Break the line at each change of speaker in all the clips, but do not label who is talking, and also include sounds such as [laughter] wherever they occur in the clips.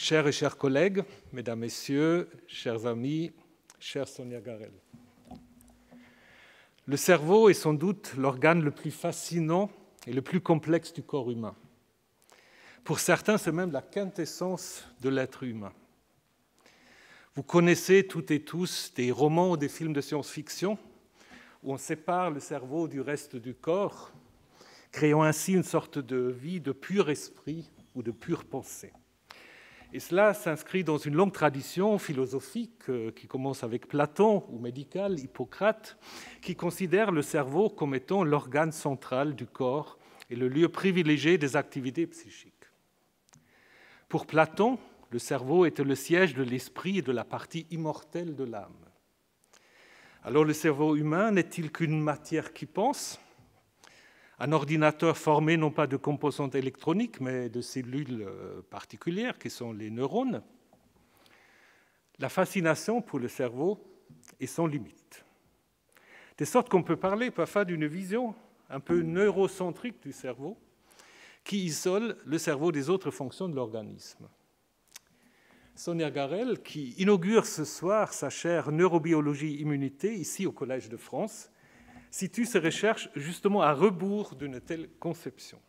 Chers et chers collègues, mesdames, messieurs, chers amis, chère Sonia Garel. Le cerveau est sans doute l'organe le plus fascinant et le plus complexe du corps humain. Pour certains, c'est même la quintessence de l'être humain. Vous connaissez toutes et tous des romans ou des films de science-fiction où on sépare le cerveau du reste du corps, créant ainsi une sorte de vie de pur esprit ou de pure pensée. Et cela s'inscrit dans une longue tradition philosophique euh, qui commence avec Platon ou médicale, Hippocrate, qui considère le cerveau comme étant l'organe central du corps et le lieu privilégié des activités psychiques. Pour Platon, le cerveau était le siège de l'esprit et de la partie immortelle de l'âme. Alors le cerveau humain n'est-il qu'une matière qui pense? Un ordinateur formé non pas de composantes électroniques, mais de cellules euh, particulières qui sont les neurones, la fascination pour le cerveau est sans limite. De sorte qu'on peut parler parfois d'une vision un peu neurocentrique du cerveau qui isole le cerveau des autres fonctions de l'organisme. Sonia Garel, qui inaugure ce soir sa chaire neurobiologie immunité ici au Collège de France, situe ses recherches justement à rebours d'une telle conception.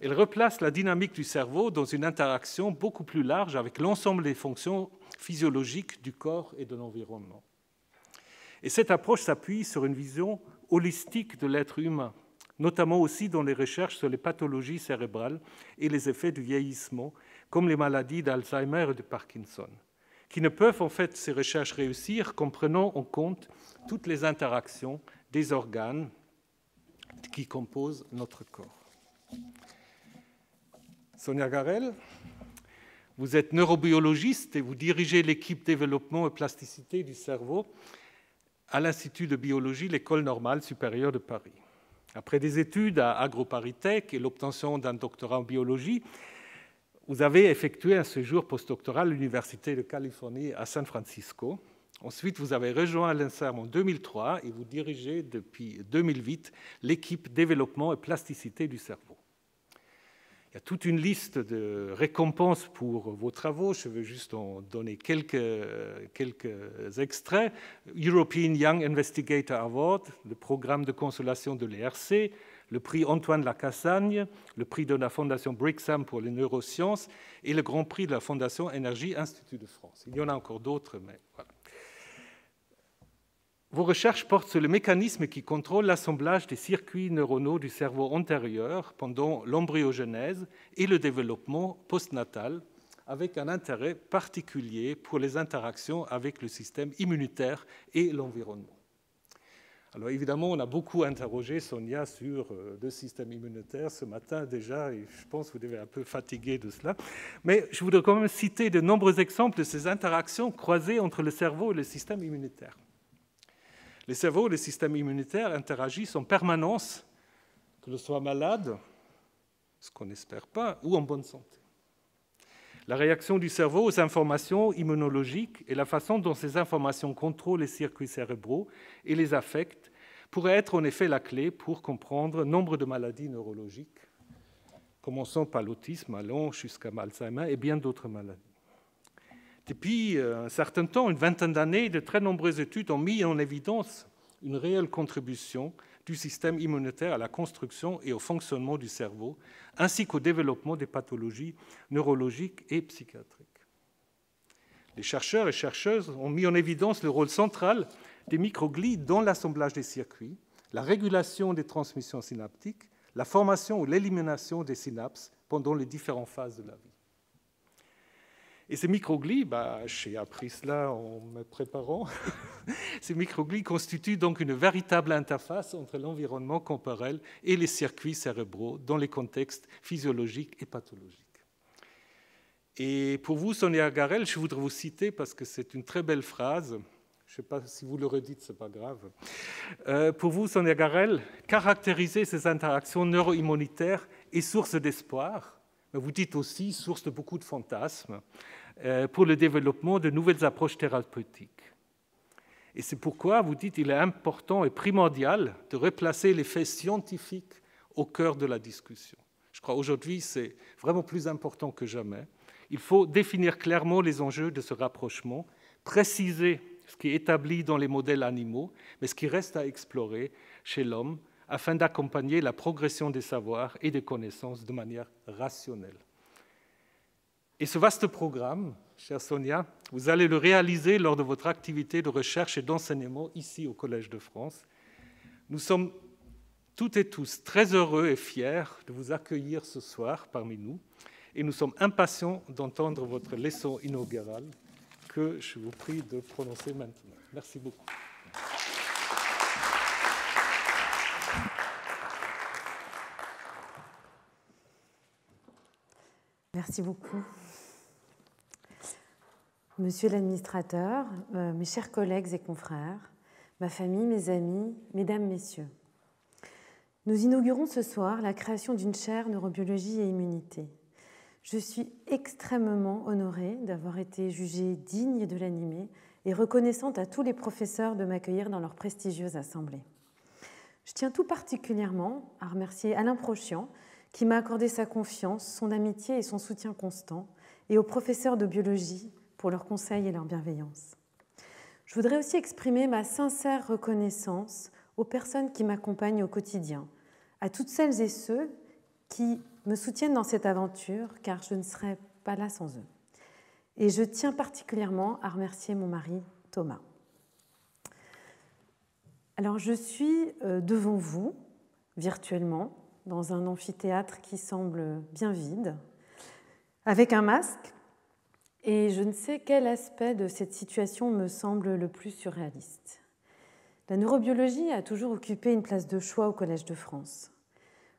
Elle replace la dynamique du cerveau dans une interaction beaucoup plus large avec l'ensemble des fonctions physiologiques du corps et de l'environnement. Et cette approche s'appuie sur une vision holistique de l'être humain, notamment aussi dans les recherches sur les pathologies cérébrales et les effets du vieillissement, comme les maladies d'Alzheimer et de Parkinson qui ne peuvent en fait ces recherches réussir qu'en prenant en compte toutes les interactions des organes qui composent notre corps. Sonia Garel, vous êtes neurobiologiste et vous dirigez l'équipe développement et plasticité du cerveau à l'Institut de biologie, l'École normale supérieure de Paris. Après des études à AgroParisTech et l'obtention d'un doctorat en biologie, vous avez effectué un séjour postdoctoral à l'Université de Californie à San Francisco. Ensuite, vous avez rejoint l'INSERM en 2003 et vous dirigez depuis 2008 l'équipe développement et plasticité du cerveau. Il y a toute une liste de récompenses pour vos travaux. Je veux juste en donner quelques, quelques extraits. European Young Investigator Award, le programme de consolation de l'ERC, le prix Antoine Lacassagne, le prix de la Fondation Brixham pour les neurosciences et le grand prix de la Fondation Énergie Institut de France. Il y en a encore d'autres, mais voilà. Vos recherches portent sur le mécanisme qui contrôle l'assemblage des circuits neuronaux du cerveau antérieur pendant l'embryogenèse et le développement postnatal, avec un intérêt particulier pour les interactions avec le système immunitaire et l'environnement. Alors évidemment, on a beaucoup interrogé Sonia sur euh, le système immunitaire ce matin déjà, et je pense que vous devez être un peu fatigué de cela. Mais je voudrais quand même citer de nombreux exemples de ces interactions croisées entre le cerveau et le système immunitaire. Le cerveau et le système immunitaire interagissent en permanence, que l'on soit malade, ce qu'on n'espère pas, ou en bonne santé. La réaction du cerveau aux informations immunologiques et la façon dont ces informations contrôlent les circuits cérébraux et les affectent pourrait être en effet la clé pour comprendre nombre de maladies neurologiques, commençant par l'autisme, allant jusqu'à Alzheimer et bien d'autres maladies. Depuis euh, un certain temps, une vingtaine d'années, de très nombreuses études ont mis en évidence une réelle contribution du système immunitaire à la construction et au fonctionnement du cerveau, ainsi qu'au développement des pathologies neurologiques et psychiatriques. Les chercheurs et chercheuses ont mis en évidence le rôle central des microglies dans l'assemblage des circuits, la régulation des transmissions synaptiques, la formation ou l'élimination des synapses pendant les différentes phases de la vie. Et ces microglies, bah, j'ai appris cela en me préparant, [laughs] ces microglies constituent donc une véritable interface entre l'environnement corporel et les circuits cérébraux dans les contextes physiologiques et pathologiques. Et pour vous, Sonia Garel, je voudrais vous citer parce que c'est une très belle phrase. Je ne sais pas si vous le redites, ce n'est pas grave. Euh, pour vous, Sonia Garel, caractériser ces interactions neuroimmunitaires est source d'espoir vous dites aussi source de beaucoup de fantasmes euh, pour le développement de nouvelles approches thérapeutiques. Et c'est pourquoi vous dites qu'il est important et primordial de replacer les faits scientifiques au cœur de la discussion. Je crois aujourd'hui c'est vraiment plus important que jamais. Il faut définir clairement les enjeux de ce rapprochement, préciser qui est établi dans les modèles animaux, mais ce qui reste à explorer chez l'homme afin d'accompagner la progression des savoirs et des connaissances de manière rationnelle. Et ce vaste programme, chère Sonia, vous allez le réaliser lors de votre activité de recherche et d'enseignement ici au Collège de France. Nous sommes toutes et tous très heureux et fiers de vous accueillir ce soir parmi nous et nous sommes impatients d'entendre votre leçon inaugurale que je vous prie de prononcer maintenant. Merci beaucoup.
Merci beaucoup. Monsieur l'administrateur, euh, mes chers collègues et confrères, ma famille, mes amis, mesdames, messieurs, nous inaugurons ce soir la création d'une chaire neurobiologie et immunité. Je suis extrêmement honorée d'avoir été jugée digne de l'animer et reconnaissante à tous les professeurs de m'accueillir dans leur prestigieuse assemblée. Je tiens tout particulièrement à remercier Alain Prochian, qui m'a accordé sa confiance, son amitié et son soutien constant, et aux professeurs de biologie pour leurs conseils et leur bienveillance. Je voudrais aussi exprimer ma sincère reconnaissance aux personnes qui m'accompagnent au quotidien, à toutes celles et ceux qui me soutiennent dans cette aventure, car je ne serais pas là sans eux. Et je tiens particulièrement à remercier mon mari Thomas. Alors je suis euh, devant vous, virtuellement, dans un amphithéâtre qui semble bien vide, avec un masque, et je ne sais quel aspect de cette situation me semble le plus surréaliste. La neurobiologie a toujours occupé une place de choix au Collège de France.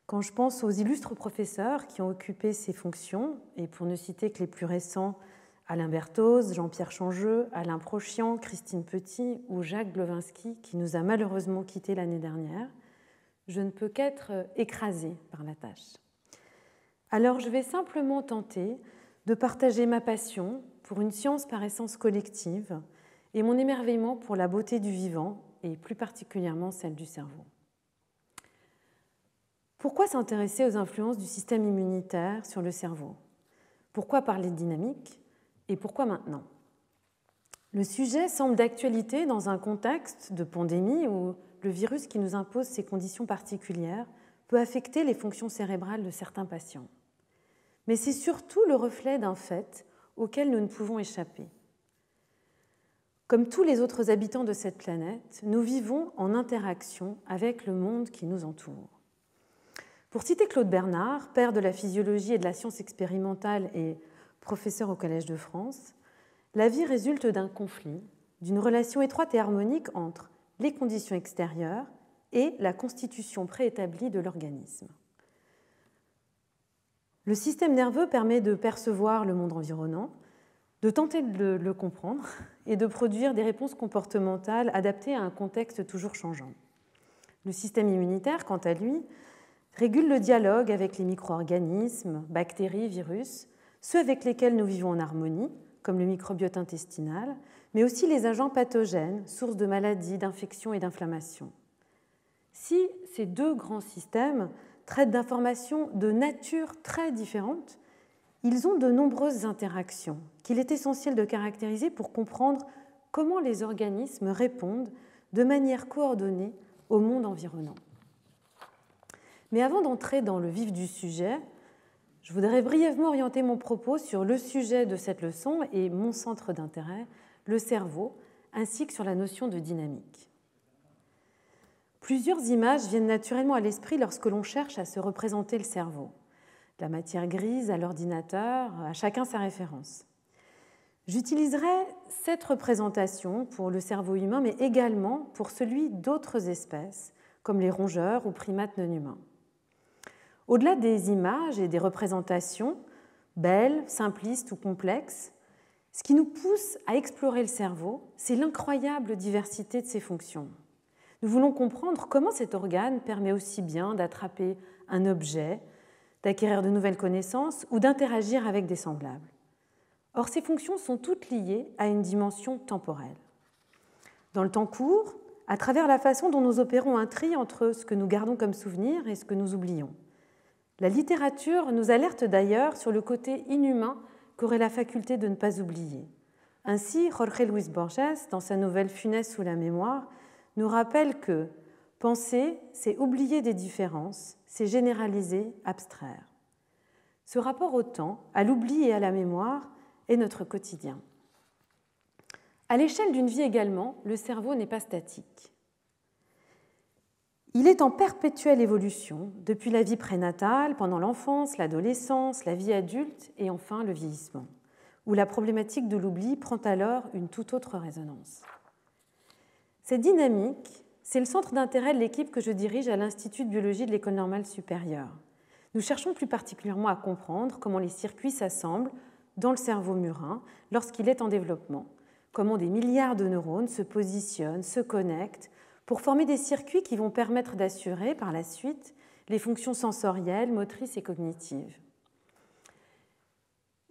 Quand je pense aux illustres professeurs qui ont occupé ces fonctions, et pour ne citer que les plus récents, Alain Berthoz, Jean-Pierre Changeux, Alain Prochian, Christine Petit ou Jacques Glovinski, qui nous a malheureusement quittés l'année dernière, je ne peux qu'être écrasée par la tâche. Alors je vais simplement tenter de partager ma passion pour une science par essence collective et mon émerveillement pour la beauté du vivant et plus particulièrement celle du cerveau. Pourquoi s'intéresser aux influences du système immunitaire sur le cerveau? Pourquoi parler de dynamique? Et pourquoi maintenant? Le sujet semble d'actualité dans un contexte de pandémie où le virus qui nous impose ces conditions particulières peut affecter les fonctions cérébrales de certains patients. Mais c'est surtout le reflet d'un fait auquel nous ne pouvons échapper. Comme tous les autres habitants de cette planète, nous vivons en interaction avec le monde qui nous entoure. Pour citer Claude Bernard, père de la physiologie et de la science expérimentale et professeur au Collège de France, la vie résulte d'un conflit, d'une relation étroite et harmonique entre les conditions extérieures et la constitution préétablie de l'organisme. Le système nerveux permet de percevoir le monde environnant, de tenter de le comprendre et de produire des réponses comportementales adaptées à un contexte toujours changeant. Le système immunitaire, quant à lui, régule le dialogue avec les micro-organismes, bactéries, virus, ceux avec lesquels nous vivons en harmonie, comme le microbiote intestinal, mais aussi les agents pathogènes, sources de maladies, d'infections et d'inflammations. Si ces deux grands systèmes traitent d'informations de nature très différente, ils ont de nombreuses interactions qu'il est essentiel de caractériser pour comprendre comment les organismes répondent de manière coordonnée au monde environnant. Mais avant d'entrer dans le vif du sujet, je voudrais brièvement orienter mon propos sur le sujet de cette leçon et mon centre d'intérêt, le cerveau, ainsi que sur la notion de dynamique. Plusieurs images viennent naturellement à l'esprit lorsque l'on cherche à se représenter le cerveau. La matière grise à l'ordinateur, à chacun sa référence. J'utiliserai cette représentation pour le cerveau humain, mais également pour celui d'autres espèces, comme les rongeurs ou primates non humains. Au-delà des images et des représentations, belles, simplistes ou complexes, ce qui nous pousse à explorer le cerveau, c'est l'incroyable diversité de ses fonctions. Nous voulons comprendre comment cet organe permet aussi bien d'attraper un objet, d'acquérir de nouvelles connaissances ou d'interagir avec des semblables. Or, ces fonctions sont toutes liées à une dimension temporelle. Dans le temps court, à travers la façon dont nous opérons un tri entre ce que nous gardons comme souvenir et ce que nous oublions. La littérature nous alerte d'ailleurs sur le côté inhumain qu'aurait la faculté de ne pas oublier. Ainsi, Jorge Luis Borges, dans sa nouvelle Funeste sous la mémoire, nous rappelle que penser, c'est oublier des différences, c'est généraliser, abstraire. Ce rapport au temps, à l'oubli et à la mémoire est notre quotidien. À l'échelle d'une vie également, le cerveau n'est pas statique. Il est en perpétuelle évolution depuis la vie prénatale, pendant l'enfance, l'adolescence, la vie adulte et enfin le vieillissement, où la problématique de l'oubli prend alors une toute autre résonance. Cette dynamique, c'est le centre d'intérêt de l'équipe que je dirige à l'Institut de biologie de l'École normale supérieure. Nous cherchons plus particulièrement à comprendre comment les circuits s'assemblent dans le cerveau murin lorsqu'il est en développement, comment des milliards de neurones se positionnent, se connectent pour former des circuits qui vont permettre d'assurer par la suite les fonctions sensorielles, motrices et cognitives.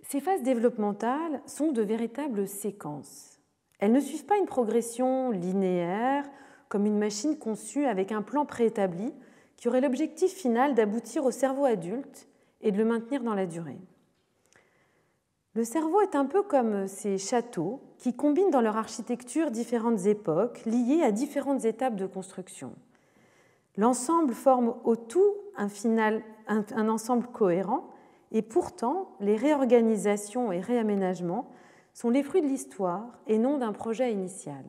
Ces phases développementales sont de véritables séquences. Elles ne suivent pas une progression linéaire comme une machine conçue avec un plan préétabli qui aurait l'objectif final d'aboutir au cerveau adulte et de le maintenir dans la durée. Le cerveau est un peu comme ces châteaux qui combinent dans leur architecture différentes époques liées à différentes étapes de construction. L'ensemble forme au tout un, ensemble cohérent et pourtant les réorganisations et réaménagements sont les fruits de l'histoire et non d'un projet initial.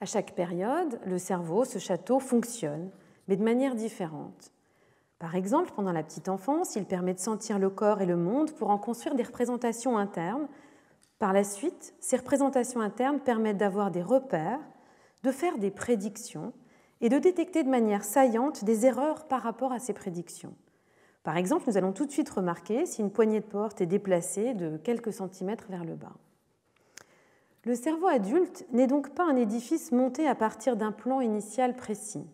À chaque période, le cerveau, ce château, fonctionne, mais de manière différente. Par exemple, pendant la petite enfance, il permet de sentir le corps et le monde pour en construire des représentations internes. Par la suite, ces représentations internes permettent d'avoir des repères, de faire des prédictions et de détecter de manière saillante des erreurs par rapport à ces prédictions. Par exemple, nous allons tout de suite remarquer si une poignée de porte est déplacée de quelques centimètres vers le bas. Le cerveau adulte n'est donc pas un édifice monté à partir d'un plan initial précis.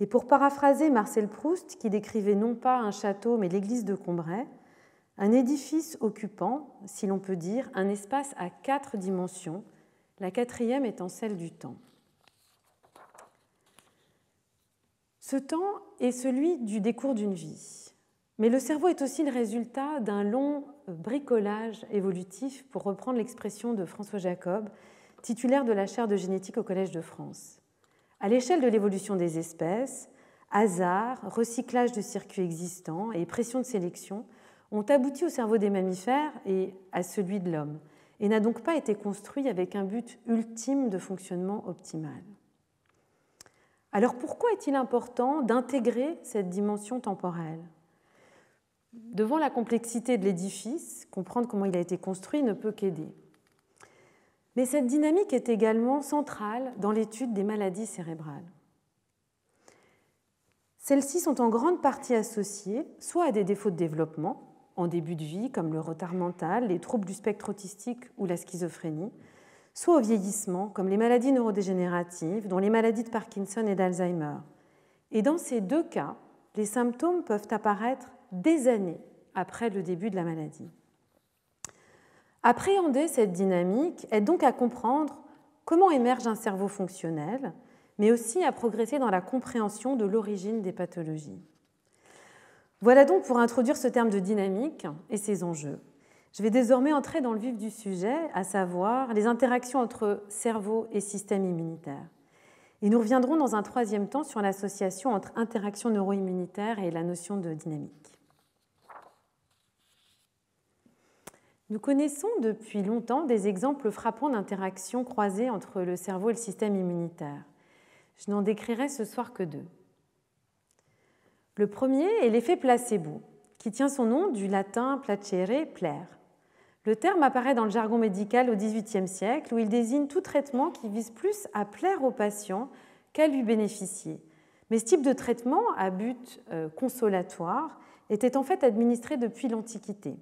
Et pour paraphraser Marcel Proust, qui décrivait non pas un château mais l'église de Combray, un édifice occupant, si l'on peut dire, un espace à quatre dimensions, la quatrième étant celle du temps. Ce temps est celui du décours d'une vie, mais le cerveau est aussi le résultat d'un long bricolage évolutif, pour reprendre l'expression de François Jacob, titulaire de la chaire de génétique au Collège de France. À l'échelle de l'évolution des espèces, hasard, recyclage de circuits existants et pression de sélection ont abouti au cerveau des mammifères et à celui de l'homme, et n'a donc pas été construit avec un but ultime de fonctionnement optimal. Alors pourquoi est-il important d'intégrer cette dimension temporelle? Devant la complexité de l'édifice, comprendre comment il a été construit ne peut qu'aider. Mais cette dynamique est également centrale dans l'étude des maladies cérébrales. Celles-ci sont en grande partie associées soit à des défauts de développement, en début de vie, comme le retard mental, les troubles du spectre autistique ou la schizophrénie, soit au vieillissement, comme les maladies neurodégénératives, dont les maladies de Parkinson et d'Alzheimer. Et dans ces deux cas, les symptômes peuvent apparaître des années après le début de la maladie. Appréhender cette dynamique aide donc à comprendre comment émerge un cerveau fonctionnel, mais aussi à progresser dans la compréhension de l'origine des pathologies. Voilà donc pour introduire ce terme de dynamique et ses enjeux. Je vais désormais entrer dans le vif du sujet, à savoir les interactions entre cerveau et système immunitaire. Et nous reviendrons dans un troisième temps sur l'association entre interaction neuro-immunitaire et la notion de dynamique. Nous connaissons depuis longtemps des exemples frappants d'interactions croisées entre le cerveau et le système immunitaire. Je n'en décrirai ce soir que deux. Le premier est l'effet placebo, qui tient son nom du latin placere, plaire. Le terme apparaît dans le jargon médical au XVIIIe siècle, où il désigne tout traitement qui vise plus à plaire au patient qu'à lui bénéficier. Mais ce type de traitement, à but euh, consolatoire, était en fait administré depuis l'Antiquité.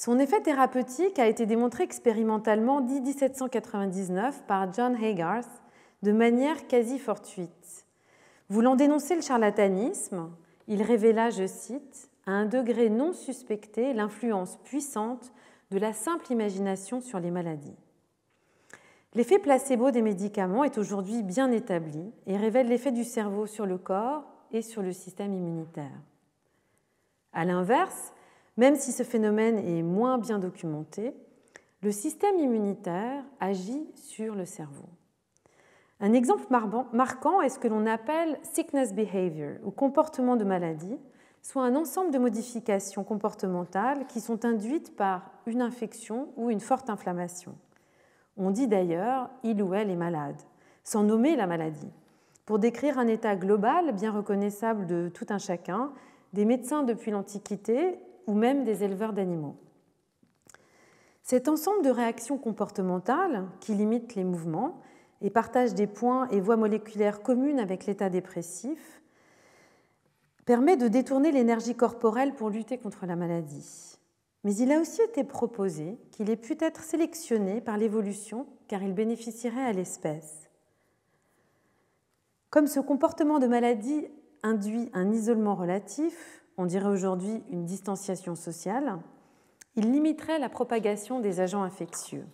Son effet thérapeutique a été démontré expérimentalement dès 1799 par John Haygarth de manière quasi fortuite. Voulant dénoncer le charlatanisme, il révéla, je cite, à un degré non suspecté l'influence puissante de la simple imagination sur les maladies. L'effet placebo des médicaments est aujourd'hui bien établi et révèle l'effet du cerveau sur le corps et sur le système immunitaire. A l'inverse, même si ce phénomène est moins bien documenté, le système immunitaire agit sur le cerveau. Un exemple marquant est ce que l'on appelle sickness behavior ou comportement de maladie, soit un ensemble de modifications comportementales qui sont induites par une infection ou une forte inflammation. On dit d'ailleurs il ou elle est malade, sans nommer la maladie, pour décrire un état global bien reconnaissable de tout un chacun, des médecins depuis l'Antiquité ou même des éleveurs d'animaux. Cet ensemble de réactions comportementales qui limitent les mouvements et partagent des points et voies moléculaires communes avec l'état dépressif permet de détourner l'énergie corporelle pour lutter contre la maladie. Mais il a aussi été proposé qu'il ait pu être sélectionné par l'évolution car il bénéficierait à l'espèce. Comme ce comportement de maladie induit un isolement relatif, on dirait aujourd'hui une distanciation sociale, il limiterait la propagation des agents infectieux.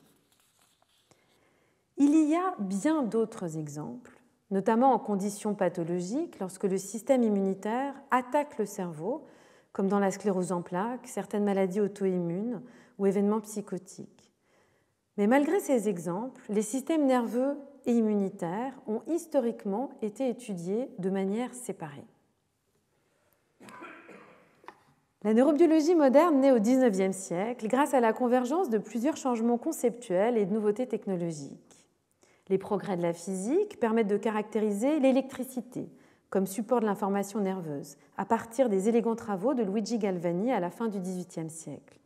Il y a bien d'autres exemples, notamment en conditions pathologiques, lorsque le système immunitaire attaque le cerveau, comme dans la sclérose en plaques, certaines maladies auto-immunes ou événements psychotiques. Mais malgré ces exemples, les systèmes nerveux et immunitaires ont historiquement été étudiés de manière séparée. La neurobiologie moderne naît au XIXe siècle grâce à la convergence de plusieurs changements conceptuels et de nouveautés technologiques. Les progrès de la physique permettent de caractériser l'électricité comme support de l'information nerveuse à partir des élégants travaux de Luigi Galvani à la fin du XVIIIe siècle.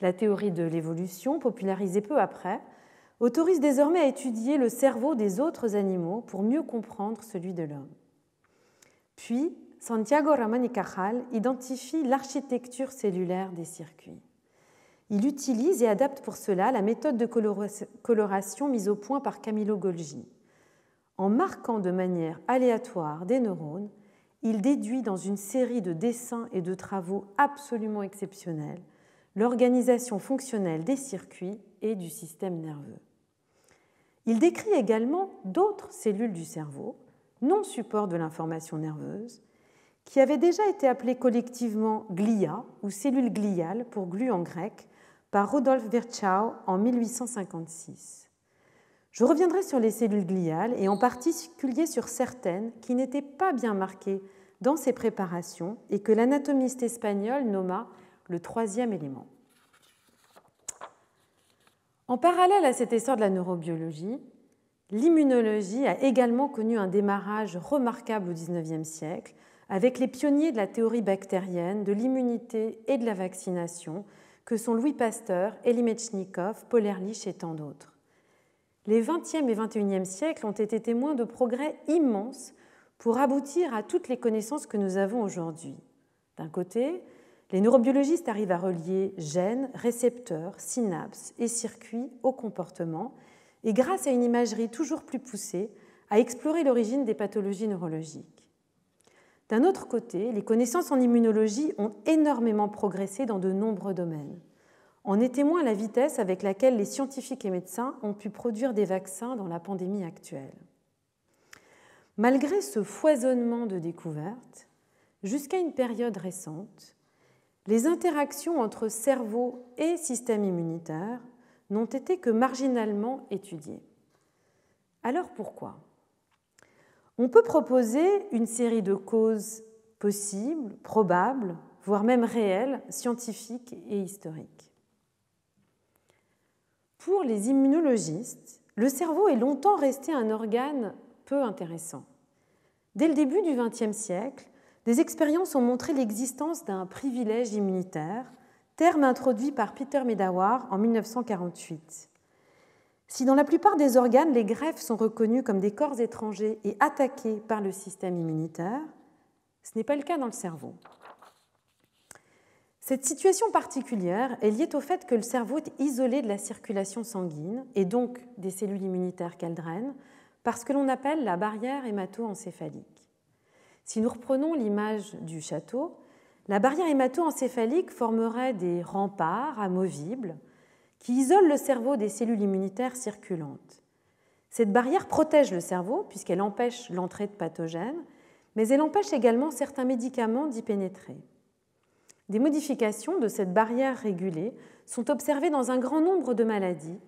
La théorie de l'évolution, popularisée peu après, autorise désormais à étudier le cerveau des autres animaux pour mieux comprendre celui de l'homme. Puis, Santiago Ramón y Cajal identifie l'architecture cellulaire des circuits. Il utilise et adapte pour cela la méthode de coloration mise au point par Camillo Golgi. En marquant de manière aléatoire des neurones, il déduit dans une série de dessins et de travaux absolument exceptionnels l'organisation fonctionnelle des circuits et du système nerveux. Il décrit également d'autres cellules du cerveau, non support de l'information nerveuse, qui avait déjà été appelée collectivement glia ou cellule gliale pour glu en grec par Rudolf Virchow en 1856. Je reviendrai sur les cellules gliales et en particulier sur certaines qui n'étaient pas bien marquées dans ces préparations et que l'anatomiste espagnol nomma le troisième élément. En parallèle à cet essor de la neurobiologie, l'immunologie a également connu un démarrage remarquable au XIXe siècle avec les pionniers de la théorie bactérienne, de l'immunité et de la vaccination, que sont Louis Pasteur, Elie Metchnikov, Paul Ehrlich et tant d'autres. Les 20e et 21e siècles ont été témoins de progrès immenses pour aboutir à toutes les connaissances que nous avons aujourd'hui. D'un côté, les neurobiologistes arrivent à relier gènes, récepteurs, synapses et circuits au comportement, et grâce à une imagerie toujours plus poussée, à explorer l'origine des pathologies neurologiques. D'un autre côté, les connaissances en immunologie ont énormément progressé dans de nombreux domaines. En est témoin la vitesse avec laquelle les scientifiques et médecins ont pu produire des vaccins dans la pandémie actuelle. Malgré ce foisonnement de découvertes, jusqu'à une période récente, les interactions entre cerveau et système immunitaire n'ont été que marginalement étudiées. Alors pourquoi? On peut proposer une série de causes possibles, probables, voire même réelles, scientifiques et historiques. Pour les immunologistes, le cerveau est longtemps resté un organe peu intéressant. Dès le début du XXe siècle, des expériences ont montré l'existence d'un privilège immunitaire, terme introduit par Peter Medawar en 1948. Si dans la plupart des organes, les greffes sont reconnues comme des corps étrangers et attaqués par le système immunitaire, ce n'est pas le cas dans le cerveau. Cette situation particulière est liée au fait que le cerveau est isolé de la circulation sanguine et donc des cellules immunitaires qu'elle draine par ce que l'on appelle la barrière hémato-encéphalique. Si nous reprenons l'image du château, la barrière hémato-encéphalique formerait des remparts amovibles qui isole le cerveau des cellules immunitaires circulantes. Cette barrière protège le cerveau puisqu'elle empêche l'entrée de pathogènes, mais elle empêche également certains médicaments d'y pénétrer. des modifications de cette barrière régulée sont observées dans un grand nombre de maladies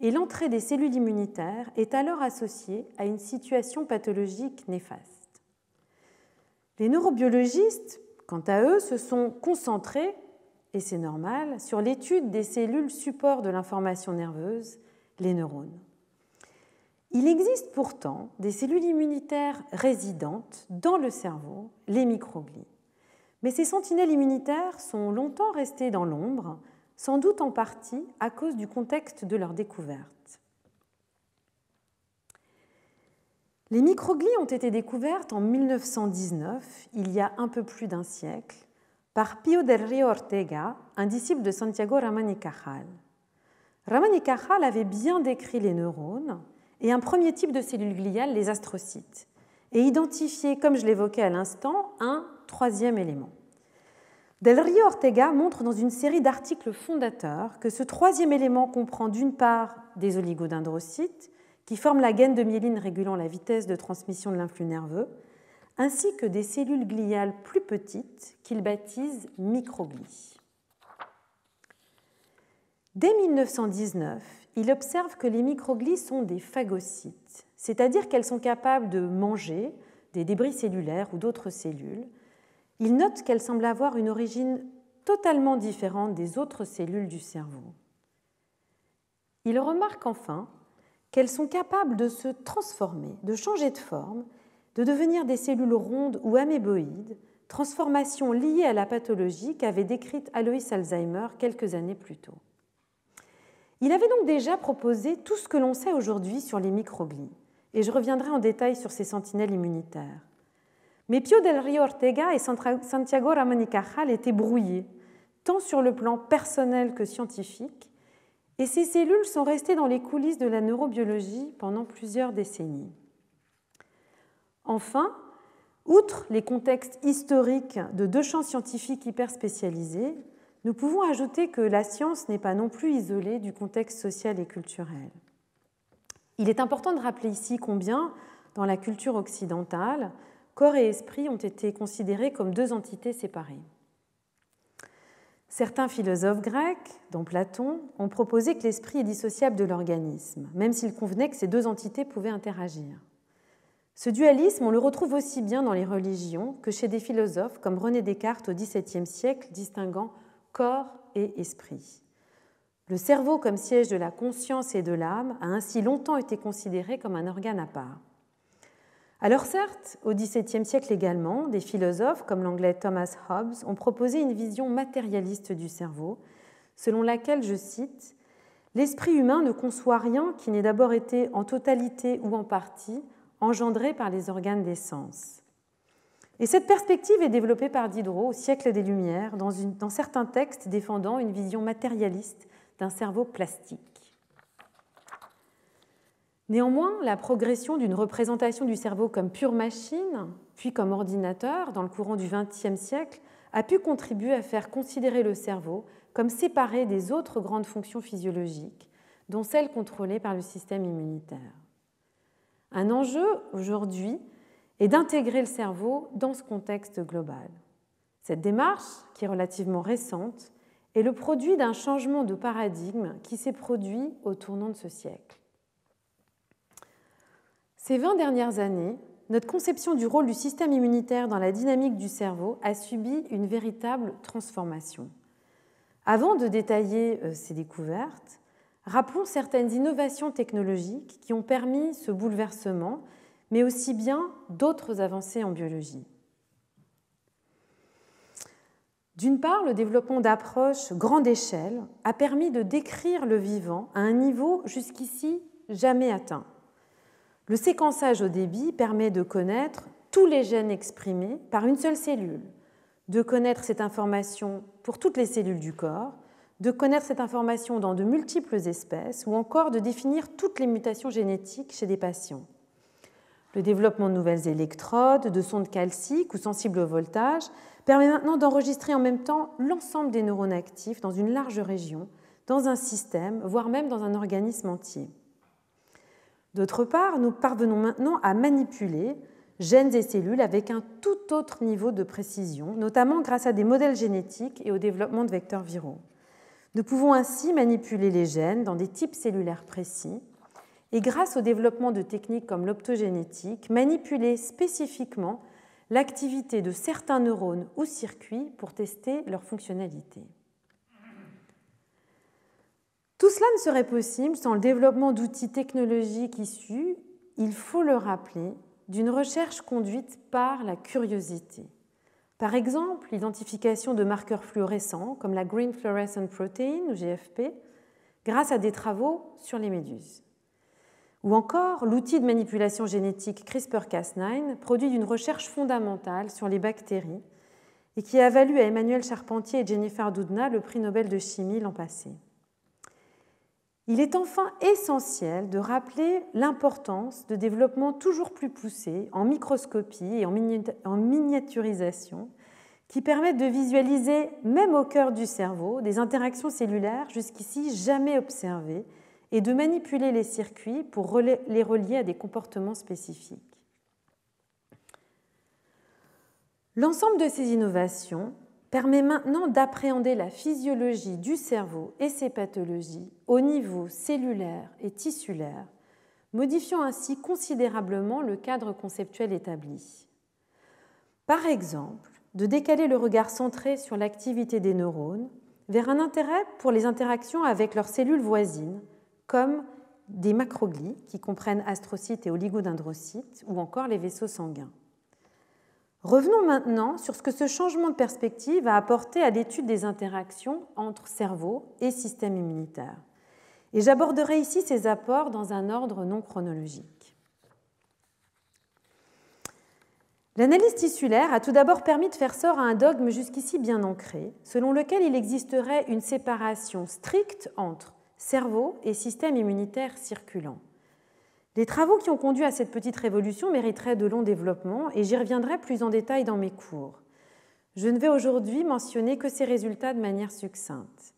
et l'entrée des cellules immunitaires est alors associée à une situation pathologique néfaste. Les neurobiologistes, quant à eux, se sont concentrés, et c'est normal, sur l'étude des cellules support de l'information nerveuse, les neurones. Il existe pourtant des cellules immunitaires résidentes dans le cerveau, les microglies. Mais ces sentinelles immunitaires sont longtemps restées dans l'ombre sans doute en partie à cause du contexte de leur découverte. Les microglies ont été découvertes en 1919, il y a un peu plus d'un siècle, par Pio del Rio Ortega, un disciple de Santiago Ramón y Cajal. Ramón y Cajal avait bien décrit les neurones et un premier type de cellules gliales, les astrocytes, et identifié, comme je l'évoquais à l'instant, un troisième élément. Del Rio Ortega montre dans une série d'articles fondateurs que ce troisième élément comprend d'une part des oligodendrocytes, qui forment la gaine de myéline régulant la vitesse de transmission de l'influx nerveux, ainsi que des cellules gliales plus petites qu'il baptise microglies. Dès 1919, il observe que les microglies sont des phagocytes, c'est-à-dire qu'elles sont capables de manger des débris cellulaires ou d'autres cellules, il note qu'elles semblent avoir une origine totalement différente des autres cellules du cerveau. Il remarque enfin qu'elles sont capables de se transformer, de changer de forme, de devenir des cellules rondes ou améboïdes, transformation liée à la pathologie qu'avait décrite Alois Alzheimer quelques années plus tôt. Il avait donc déjà proposé tout ce que l'on sait aujourd'hui sur les microglies, et je reviendrai en détail sur ces sentinelles immunitaires. Mais Pio del Rio Ortega et Santiago Ramón y Cajal étaient brouillés, tant sur le plan personnel que scientifique, et ces cellules sont restées dans les coulisses de la neurobiologie pendant plusieurs décennies. Enfin, outre les contextes historiques de deux champs scientifiques hyper spécialisés, nous pouvons ajouter que la science n'est pas non plus isolée du contexte social et culturel. Il est important de rappeler ici combien, dans la culture occidentale, corps et esprit ont été considérés comme deux entités séparées. Certains philosophes grecs, dont Platon, ont proposé que l'esprit est dissociable de l'organisme, même s'il convenait que ces deux entités pouvaient interagir. Ce dualisme, on le retrouve aussi bien dans les religions que chez des philosophes comme René Descartes au XVIIe siècle, distinguant corps et esprit. Le cerveau comme siège de la conscience et de l'âme a ainsi longtemps été considéré comme un organe à part. Alors certes, au XVIIe siècle également, des philosophes comme l'anglais Thomas Hobbes ont proposé une vision matérialiste du cerveau, selon laquelle, je cite, L'esprit humain ne conçoit rien qui n'ait d'abord été en totalité ou en partie engendré par les organes des sens. Et cette perspective est développée par Diderot au siècle des Lumières dans, dans certains textes défendant une vision matérialiste d'un cerveau plastique. Néanmoins, la progression d'une représentation du cerveau comme pure machine, puis comme ordinateur dans le courant du XXe siècle, a pu contribuer à faire considérer le cerveau comme séparé des autres grandes fonctions physiologiques, dont celles contrôlées par le système immunitaire. Un enjeu aujourd'hui est d'intégrer le cerveau dans ce contexte global. Cette démarche, qui est relativement récente, est le produit d'un changement de paradigme qui s'est produit au tournant de ce siècle. Ces 20 dernières années, notre conception du rôle du système immunitaire dans la dynamique du cerveau a subi une véritable transformation. Avant de détailler euh, ces découvertes, rappelons certaines innovations technologiques qui ont permis ce bouleversement, mais aussi bien d'autres avancées en biologie. D'une part, le développement d'approches grande échelle a permis de décrire le vivant à un niveau jusqu'ici jamais atteint. Le séquençage au débit permet de connaître tous les gènes exprimés par une seule cellule, de connaître cette information pour toutes les cellules du corps, de connaître cette information dans de multiples espèces ou encore de définir toutes les mutations génétiques chez des patients. Le développement de nouvelles électrodes, de sondes calciques ou sensibles au voltage permet maintenant d'enregistrer en même temps l'ensemble des neurones actifs dans une large région, dans un système, voire même dans un organisme entier. D'autre part, nous parvenons maintenant à manipuler gènes et cellules avec un tout autre niveau de précision, notamment grâce à des modèles génétiques et au développement de vecteurs viraux. Nous pouvons ainsi manipuler les gènes dans des types cellulaires précis et grâce au développement de techniques comme l'optogénétique, manipuler spécifiquement l'activité de certains neurones ou circuits pour tester leur fonctionnalité. Tout cela ne serait possible sans le développement d'outils technologiques issus, il faut le rappeler, d'une recherche conduite par la curiosité. Par exemple, l'identification de marqueurs fluorescents comme la Green Fluorescent Protein ou GFP grâce à des travaux sur les méduses. Ou encore l'outil de manipulation génétique CRISPR-Cas9 produit d'une recherche fondamentale sur les bactéries et qui a valu à Emmanuel Charpentier et Jennifer Doudna le prix Nobel de chimie l'an passé. Il est enfin essentiel de rappeler l'importance de développements toujours plus poussés en microscopie et en miniaturisation qui permettent de visualiser, même au cœur du cerveau, des interactions cellulaires jusqu'ici jamais observées et de manipuler les circuits pour les relier à des comportements spécifiques. L'ensemble de ces innovations permet maintenant d'appréhender la physiologie du cerveau et ses pathologies au niveau cellulaire et tissulaire, modifiant ainsi considérablement le cadre conceptuel établi. Par exemple, de décaler le regard centré sur l'activité des neurones vers un intérêt pour les interactions avec leurs cellules voisines, comme des macroglies qui comprennent astrocytes et oligodendrocytes, ou encore les vaisseaux sanguins. Revenons maintenant sur ce que ce changement de perspective a apporté à l'étude des interactions entre cerveau et système immunitaire. Et j'aborderai ici ces apports dans un ordre non chronologique. L'analyse tissulaire a tout d'abord permis de faire sort à un dogme jusqu'ici bien ancré, selon lequel il existerait une séparation stricte entre cerveau et système immunitaire circulant. Les travaux qui ont conduit à cette petite révolution mériteraient de longs développements et j'y reviendrai plus en détail dans mes cours. Je ne vais aujourd'hui mentionner que ces résultats de manière succincte.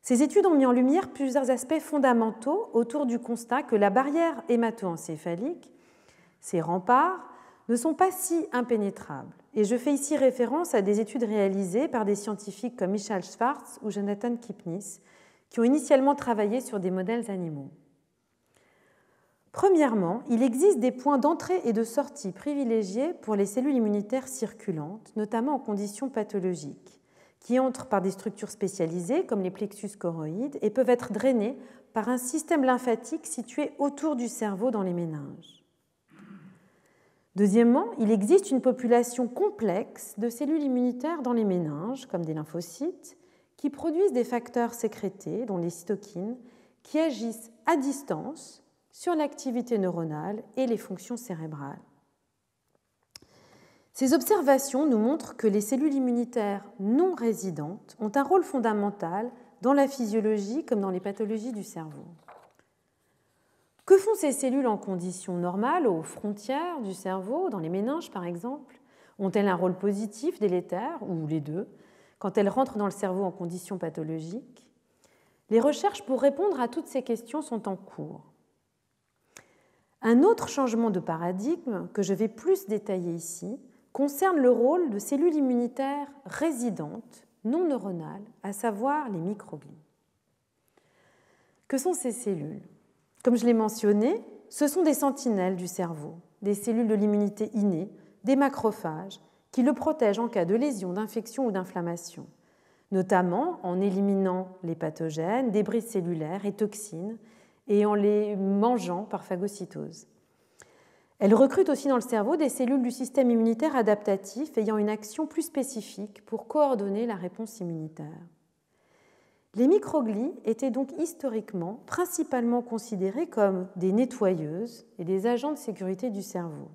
Ces études ont mis en lumière plusieurs aspects fondamentaux autour du constat que la barrière hémato-encéphalique, ces remparts, ne sont pas si impénétrables. Et je fais ici référence à des études réalisées par des scientifiques comme Michel Schwartz ou Jonathan Kipnis, qui ont initialement travaillé sur des modèles animaux. Premièrement, il existe des points d'entrée et de sortie privilégiés pour les cellules immunitaires circulantes, notamment en conditions pathologiques, qui entrent par des structures spécialisées comme les plexus choroïdes et peuvent être drainées par un système lymphatique situé autour du cerveau dans les méninges. Deuxièmement, il existe une population complexe de cellules immunitaires dans les méninges, comme des lymphocytes, qui produisent des facteurs sécrétés, dont les cytokines, qui agissent à distance sur l'activité neuronale et les fonctions cérébrales. Ces observations nous montrent que les cellules immunitaires non résidentes ont un rôle fondamental dans la physiologie comme dans les pathologies du cerveau. Que font ces cellules en conditions normales, aux frontières du cerveau, dans les méninges par exemple? Ont-elles un rôle positif, délétère, ou les deux, quand elles rentrent dans le cerveau en conditions pathologiques? Les recherches pour répondre à toutes ces questions sont en cours. Un autre changement de paradigme que je vais plus détailler ici concerne le rôle de cellules immunitaires résidentes, non neuronales, à savoir les microglies. Que sont ces cellules? Comme je l'ai mentionné, ce sont des sentinelles du cerveau, des cellules de l'immunité innée, des macrophages, qui le protègent en cas de lésion, d'infection ou d'inflammation, notamment en éliminant les pathogènes, débris cellulaires et toxines, et en les mangeant par phagocytose. Elle recrute aussi dans le cerveau des cellules du système immunitaire adaptatif ayant une action plus spécifique pour coordonner la réponse immunitaire. Les microglies étaient donc historiquement principalement considérées comme des nettoyeuses et des agents de sécurité du cerveau.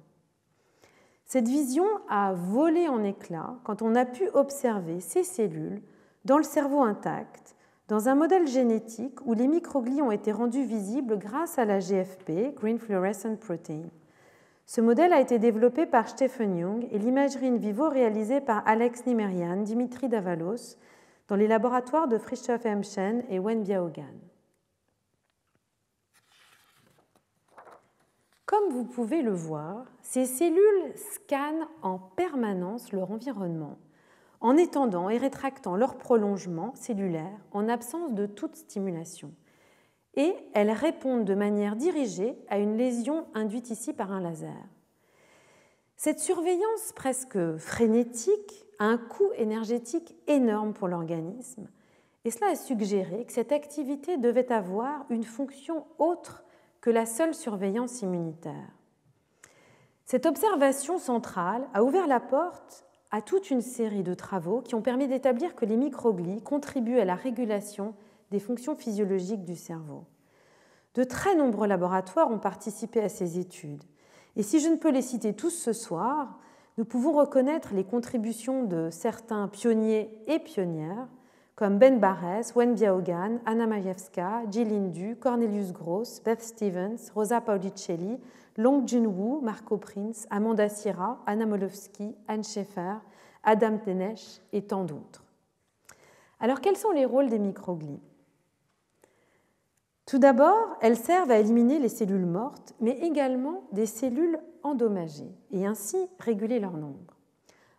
Cette vision a volé en éclats quand on a pu observer ces cellules dans le cerveau intact dans un modèle génétique où les microglies ont été rendus visibles grâce à la GFP, Green Fluorescent Protein. Ce modèle a été développé par Stephen Young et l'imagerie in vivo réalisée par Alex Nimerian, Dimitri Davalos, dans les laboratoires de Frischoff Emschen et Wen Biaogan. Comme vous pouvez le voir, ces cellules scannent en permanence leur environnement en étendant et rétractant leur prolongement cellulaire en absence de toute stimulation. Et elles répondent de manière dirigée à une lésion induite ici par un laser. Cette surveillance presque frénétique a un coût énergétique énorme pour l'organisme, et cela a suggéré que cette activité devait avoir une fonction autre que la seule surveillance immunitaire. Cette observation centrale a ouvert la porte à toute une série de travaux qui ont permis d'établir que les microglies contribuent à la régulation des fonctions physiologiques du cerveau. De très nombreux laboratoires ont participé à ces études. Et si je ne peux les citer tous ce soir, nous pouvons reconnaître les contributions de certains pionniers et pionnières, comme Ben Barres, Wen Biaogan, Anna Majewska, Jill Indu, Cornelius Gross, Beth Stevens, Rosa Paulicelli, Long Junwoo, Marco Prince, Amanda Sierra, Anna Molowski, Anne Schaeffer, Adam Tenesh et tant d'autres. Alors quels sont les rôles des microglies? Tout d'abord, elles servent à éliminer les cellules mortes, mais également des cellules endommagées, et ainsi réguler leur nombre.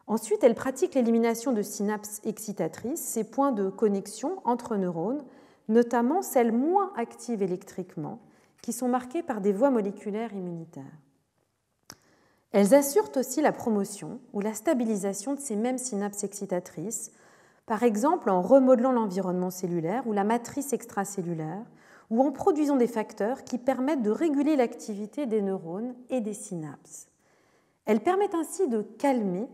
Ensuite, elle pratique l'élimination de synapses excitatrices, ces points de connexion entre neurones, notamment celles moins actives électriquement, qui sont marquées par des voies moléculaires immunitaires. Elles assurent aussi la promotion ou la stabilisation de ces mêmes synapses excitatrices, par exemple en remodelant l'environnement cellulaire ou la matrice extracellulaire, ou en produisant des facteurs qui permettent de réguler l'activité des neurones et des synapses. Elles permettent ainsi de calmer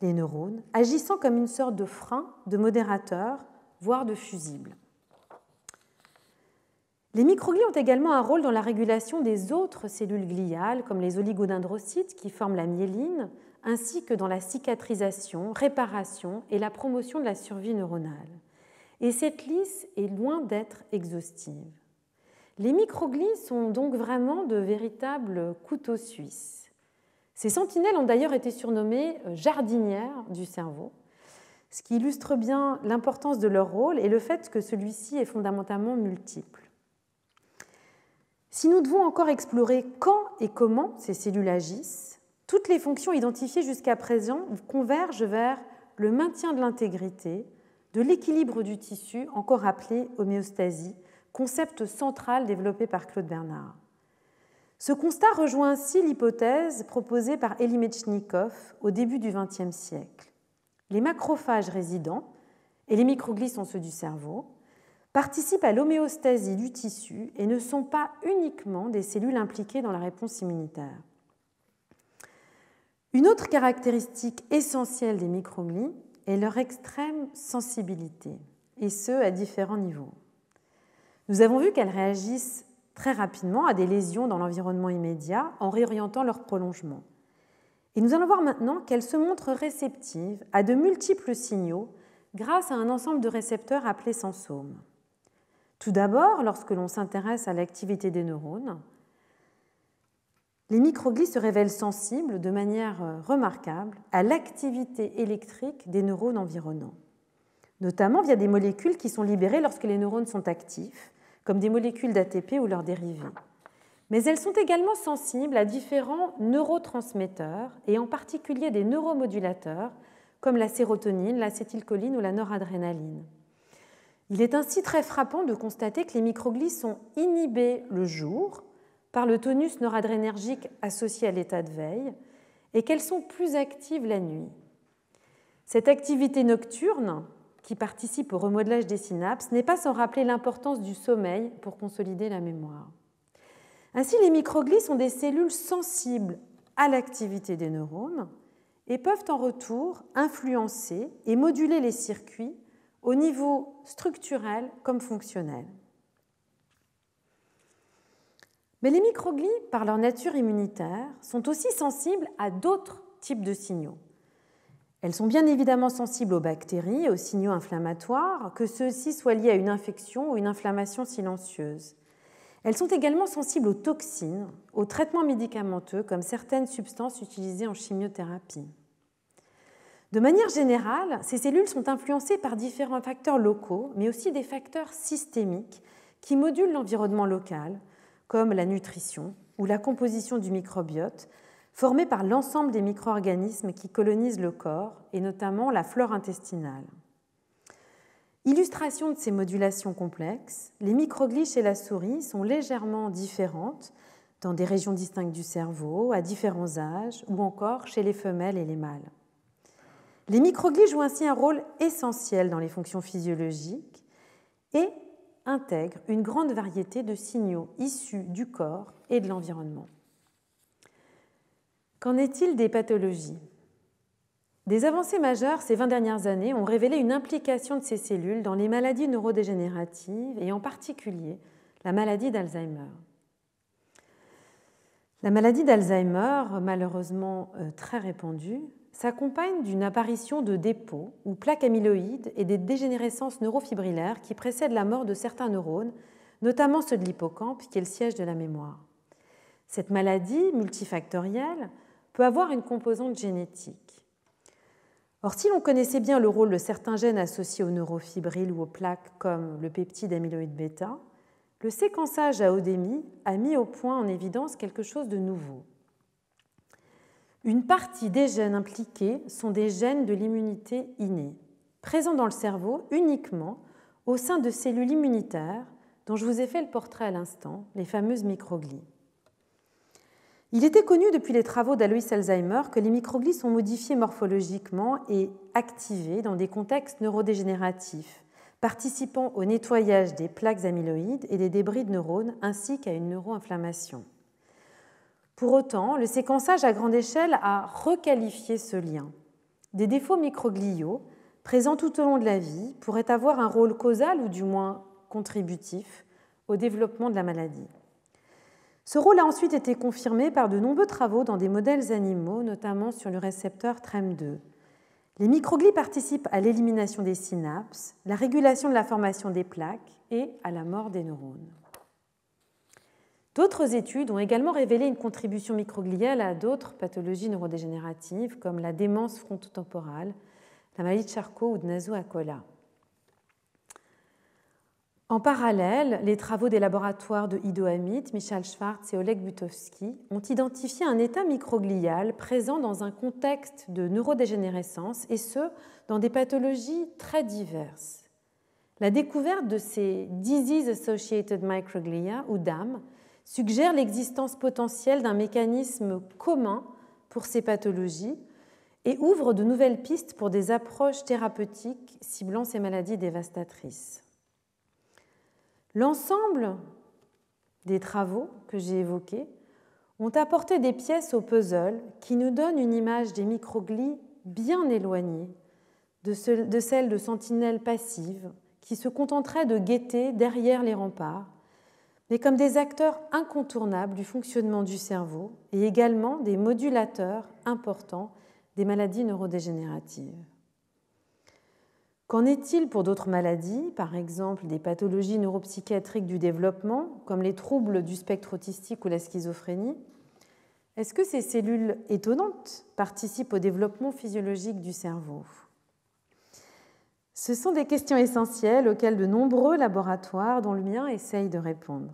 les neurones, agissant comme une sorte de frein, de modérateur, voire de fusible. Les microglies ont également un rôle dans la régulation des autres cellules gliales, comme les oligodendrocytes qui forment la myéline, ainsi que dans la cicatrisation, réparation et la promotion de la survie neuronale. Et cette liste est loin d'être exhaustive. Les microglies sont donc vraiment de véritables couteaux suisses. Ces sentinelles ont d'ailleurs été surnommées euh, jardinières du cerveau, ce qui illustre bien l'importance de leur rôle et le fait que celui-ci est fondamentalement multiple. Si nous devons encore explorer quand et comment ces cellules agissent, toutes les fonctions identifiées jusqu'à présent convergent vers le maintien de l'intégrité, de l'équilibre du tissu, encore appelé homéostasie, concept central développé par Claude Bernard. Ce constat rejoint ainsi l'hypothèse proposée par Elie Metchnikov au début du XXe siècle. Les macrophages résidents, et les microglies sont ceux du cerveau, participent à l'homéostasie du tissu et ne sont pas uniquement des cellules impliquées dans la réponse immunitaire. Une autre caractéristique essentielle des microglies est leur extrême sensibilité, et ce à différents niveaux. Nous avons vu qu'elles réagissent très rapidement à des lésions dans l'environnement immédiat en réorientant leur prolongement. Et nous allons voir maintenant qu'elles se montrent réceptives à de multiples signaux grâce à un ensemble de récepteurs appelés sensomes. Tout d'abord, lorsque l'on s'intéresse à l'activité des neurones, les microglies se révèlent sensibles de manière remarquable à l'activité électrique des neurones environnants, notamment via des molécules qui sont libérées lorsque les neurones sont actifs, comme des molécules d'ATP ou leurs dérivés. Mais elles sont également sensibles à différents neurotransmetteurs, et en particulier des neuromodulateurs, comme la sérotonine, l'acétylcholine ou la noradrénaline. Il est ainsi très frappant de constater que les microglies sont inhibées le jour par le tonus noradrénergique associé à l'état de veille et qu'elles sont plus actives la nuit. Cette activité nocturne qui participe au remodelage des synapses n'est pas sans rappeler l'importance du sommeil pour consolider la mémoire. Ainsi, les microglies sont des cellules sensibles à l'activité des neurones et peuvent en retour influencer et moduler les circuits au niveau structurel comme fonctionnel. Mais les microglies, par leur nature immunitaire, sont aussi sensibles à d'autres types de signaux. Elles sont bien évidemment sensibles aux bactéries aux signaux inflammatoires, que ceux-ci soient liés à une infection ou une inflammation silencieuse. Elles sont également sensibles aux toxines, aux traitements médicamenteux, comme certaines substances utilisées en chimiothérapie. De manière générale, ces cellules sont influencées par différents facteurs locaux, mais aussi des facteurs systémiques qui modulent l'environnement local, comme la nutrition ou la composition du microbiote, formé par l'ensemble des micro-organismes qui colonisent le corps, et notamment la flore intestinale. Illustration de ces modulations complexes, les microglies chez la souris sont légèrement différentes dans des régions distinctes du cerveau, à différents âges, ou encore chez les femelles et les mâles. Les microglies jouent ainsi un rôle essentiel dans les fonctions physiologiques et intègrent une grande variété de signaux issus du corps et de l'environnement. Qu'en est-il des pathologies? Des avancées majeures ces 20 dernières années ont révélé une implication de ces cellules dans les maladies neurodégénératives et en particulier la maladie d'Alzheimer. La maladie d'Alzheimer, malheureusement euh, très répandue, s'accompagne d'une apparition de dépôts ou plaques amyloïdes et des dégénérescences neurofibrillaires qui précèdent la mort de certains neurones, notamment ceux de l'hippocampe, qui est le siège de la mémoire. Cette maladie multifactorielle peut avoir une composante génétique. Or, si l'on connaissait bien le rôle de certains gènes associés aux neurofibrilles ou aux plaques comme le peptide amyloïde bêta, le séquençage à odémie a mis au point en évidence quelque chose de nouveau. Une partie des gènes impliqués sont des gènes de l'immunité innée, présents dans le cerveau uniquement au sein de cellules immunitaires dont je vous ai fait le portrait à l'instant, les fameuses microglies. Il était connu depuis les travaux d'Alois Alzheimer que les microglies sont modifiées morphologiquement et activées dans des contextes neurodégénératifs, participant au nettoyage des plaques amyloïdes et des débris de neurones ainsi qu'à une neuroinflammation. Pour autant, le séquençage à grande échelle a requalifié ce lien. Des défauts microgliaux, présents tout au long de la vie, pourraient avoir un rôle causal ou du moins contributif au développement de la maladie. Ce rôle a ensuite été confirmé par de nombreux travaux dans des modèles animaux, notamment sur le récepteur TREM2. Les microglies participent à l'élimination des synapses, la régulation de la formation des plaques et à la mort des neurones. D'autres études ont également révélé une contribution microgliale à d'autres pathologies neurodégénératives comme la démence frontotemporale, la maladie de Charcot ou de Nasu-Akola. En parallèle, les travaux des laboratoires de Ido Amit, Michal Schwartz et Oleg Butowski ont identifié un état microglial présent dans un contexte de neurodégénérescence et ce, dans des pathologies très diverses. La découverte de ces Disease Associated Microglia, ou DAM, suggère l'existence potentielle d'un mécanisme commun pour ces pathologies et ouvre de nouvelles pistes pour des approches thérapeutiques ciblant ces maladies dévastatrices. L'ensemble des travaux que j'ai évoqués ont apporté des pièces au puzzle qui nous donnent une image des microglies bien éloignées de celles de sentinelles passives qui se contenteraient de guetter derrière les remparts mais comme des acteurs incontournables du fonctionnement du cerveau et également des modulateurs importants des maladies neurodégénératives. Qu'en est-il pour d'autres maladies, par exemple des pathologies neuropsychiatriques du développement, comme les troubles du spectre autistique ou la schizophrénie? Est-ce que ces cellules étonnantes participent au développement physiologique du cerveau? Ce sont des questions essentielles auxquelles de nombreux laboratoires, dont le mien, essayent de répondre.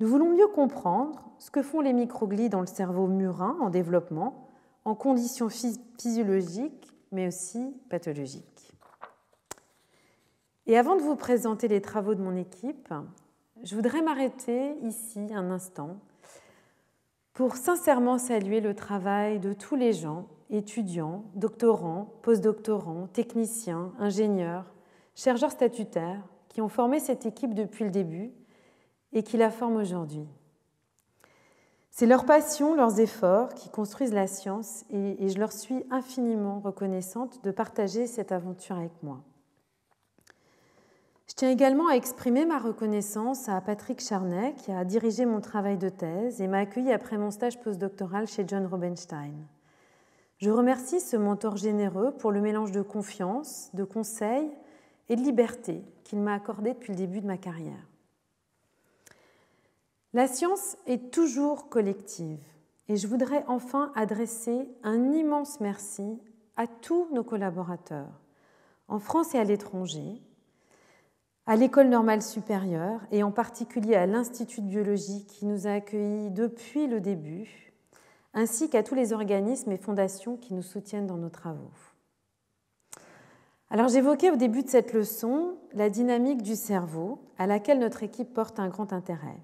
Nous voulons mieux comprendre ce que font les microglies dans le cerveau murin en développement, en conditions physiologiques, mais aussi pathologiques. Et avant de vous présenter les travaux de mon équipe, je voudrais m'arrêter ici un instant pour sincèrement saluer le travail de tous les gens étudiants, doctorants, postdoctorants, techniciens, ingénieurs, chercheurs statutaires qui ont formé cette équipe depuis le début et qui la forment aujourd'hui. C'est leur passion, leurs efforts qui construisent la science et, je leur suis infiniment reconnaissante de partager cette aventure avec moi. Je tiens également à exprimer ma reconnaissance à Patrick Charnet qui a dirigé mon travail de thèse et m'a accueilli après mon stage postdoctoral chez John Robenstein. Je remercie ce mentor généreux pour le mélange de confiance, de conseils et de liberté qu'il m'a accordé depuis le début de ma carrière. La science est toujours collective et je voudrais enfin adresser un immense merci à tous nos collaborateurs, en France et à l'étranger, à l'école normale supérieure et en particulier à l'Institut de biologie qui nous a accueillis depuis le début, ainsi qu'à tous les organismes et fondations qui nous soutiennent dans nos travaux. Alors j'évoquais au début de cette leçon la dynamique du cerveau à laquelle notre équipe porte un grand intérêt.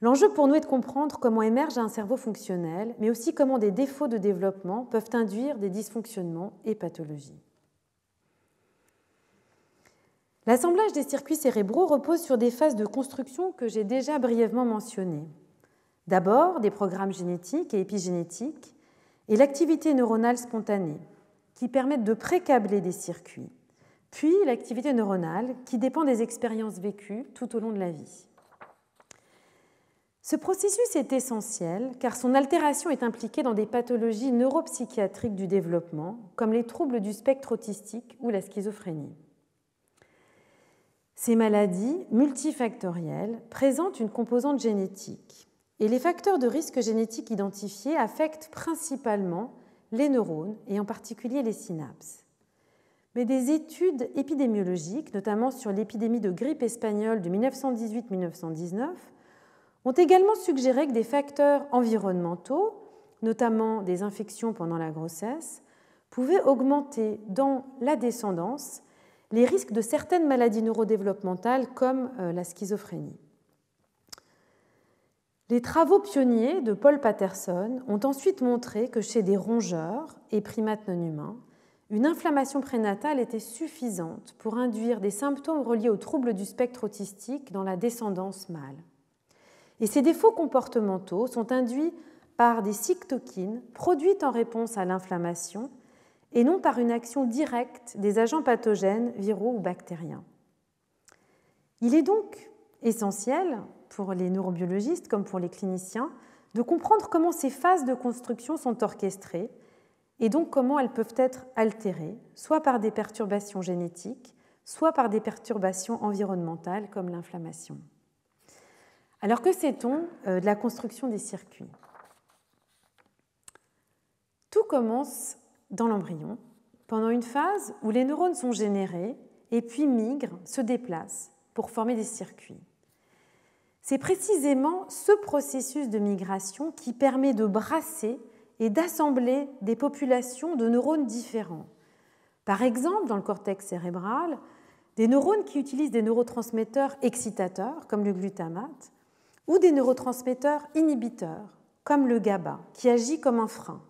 L'enjeu pour nous est de comprendre comment émerge un cerveau fonctionnel, mais aussi comment des défauts de développement peuvent induire des dysfonctionnements et pathologies. L'assemblage des circuits cérébraux repose sur des phases de construction que j'ai déjà brièvement mentionnées. D'abord, des programmes génétiques et épigénétiques et l'activité neuronale spontanée, qui permettent de précabler des circuits, puis l'activité neuronale, qui dépend des expériences vécues tout au long de la vie. Ce processus est essentiel car son altération est impliquée dans des pathologies neuropsychiatriques du développement, comme les troubles du spectre autistique ou la schizophrénie. Ces maladies multifactorielles présentent une composante génétique et les facteurs de risque génétique identifiés affectent principalement les neurones et en particulier les synapses. Mais des études épidémiologiques, notamment sur l'épidémie de grippe espagnole de 1918-1919, ont également suggéré que des facteurs environnementaux, notamment des infections pendant la grossesse, pouvaient augmenter dans la descendance les risques de certaines maladies neurodéveloppementales comme euh, la schizophrénie. Les travaux pionniers de Paul Patterson ont ensuite montré que chez des rongeurs et primates non humains, une inflammation prénatale était suffisante pour induire des symptômes reliés aux troubles du spectre autistique dans la descendance mâle. Et ces défauts comportementaux sont induits par des cytokines produites en réponse à l'inflammation et non par une action directe des agents pathogènes, viraux ou bactériens. Il est donc essentiel pour les neurobiologistes comme pour les cliniciens de comprendre comment ces phases de construction sont orchestrées et donc comment elles peuvent être altérées, soit par des perturbations génétiques, soit par des perturbations environnementales comme l'inflammation. Alors que sait-on euh, de la construction des circuits? Tout commence dans l'embryon, pendant une phase où les neurones sont générés et puis migrent, se déplacent pour former des circuits. C'est précisément ce processus de migration qui permet de brasser et d'assembler des populations de neurones différents. Par exemple, dans le cortex cérébral, des neurones qui utilisent des neurotransmetteurs excitateurs, comme le glutamate, ou des neurotransmetteurs inhibiteurs, comme le GABA, qui agit comme un frein.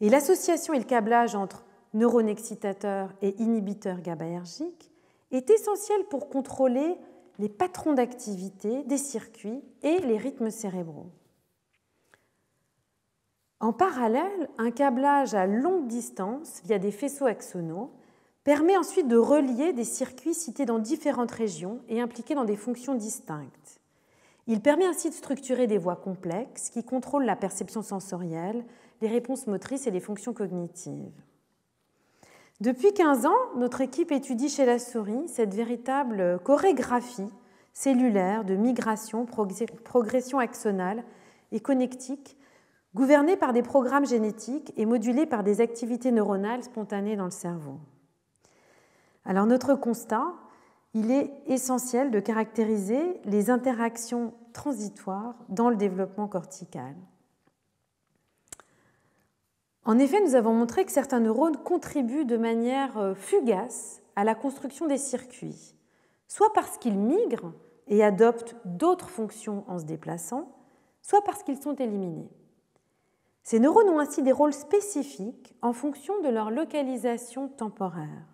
Et l'association et le câblage entre neurones excitateurs et inhibiteurs GABAergiques est essentiel pour contrôler les patrons d'activité des circuits et les rythmes cérébraux. En parallèle, un câblage à longue distance via des faisceaux axonaux permet ensuite de relier des circuits cités dans différentes régions et impliqués dans des fonctions distinctes. Il permet ainsi de structurer des voies complexes qui contrôlent la perception sensorielle, les réponses motrices et les fonctions cognitives. Depuis 15 ans, notre équipe étudie chez la souris cette véritable chorégraphie cellulaire de migration, progression axonale et connectique, gouvernée par des programmes génétiques et modulée par des activités neuronales spontanées dans le cerveau. Alors notre constat, il est essentiel de caractériser les interactions transitoires dans le développement cortical. En effet, nous avons montré que certains neurones contribuent de manière euh, fugace à la construction des circuits, soit parce qu'ils migrent et adoptent d'autres fonctions en se déplaçant, soit parce qu'ils sont éliminés. Ces neurones ont ainsi des rôles spécifiques en fonction de leur localisation temporaire.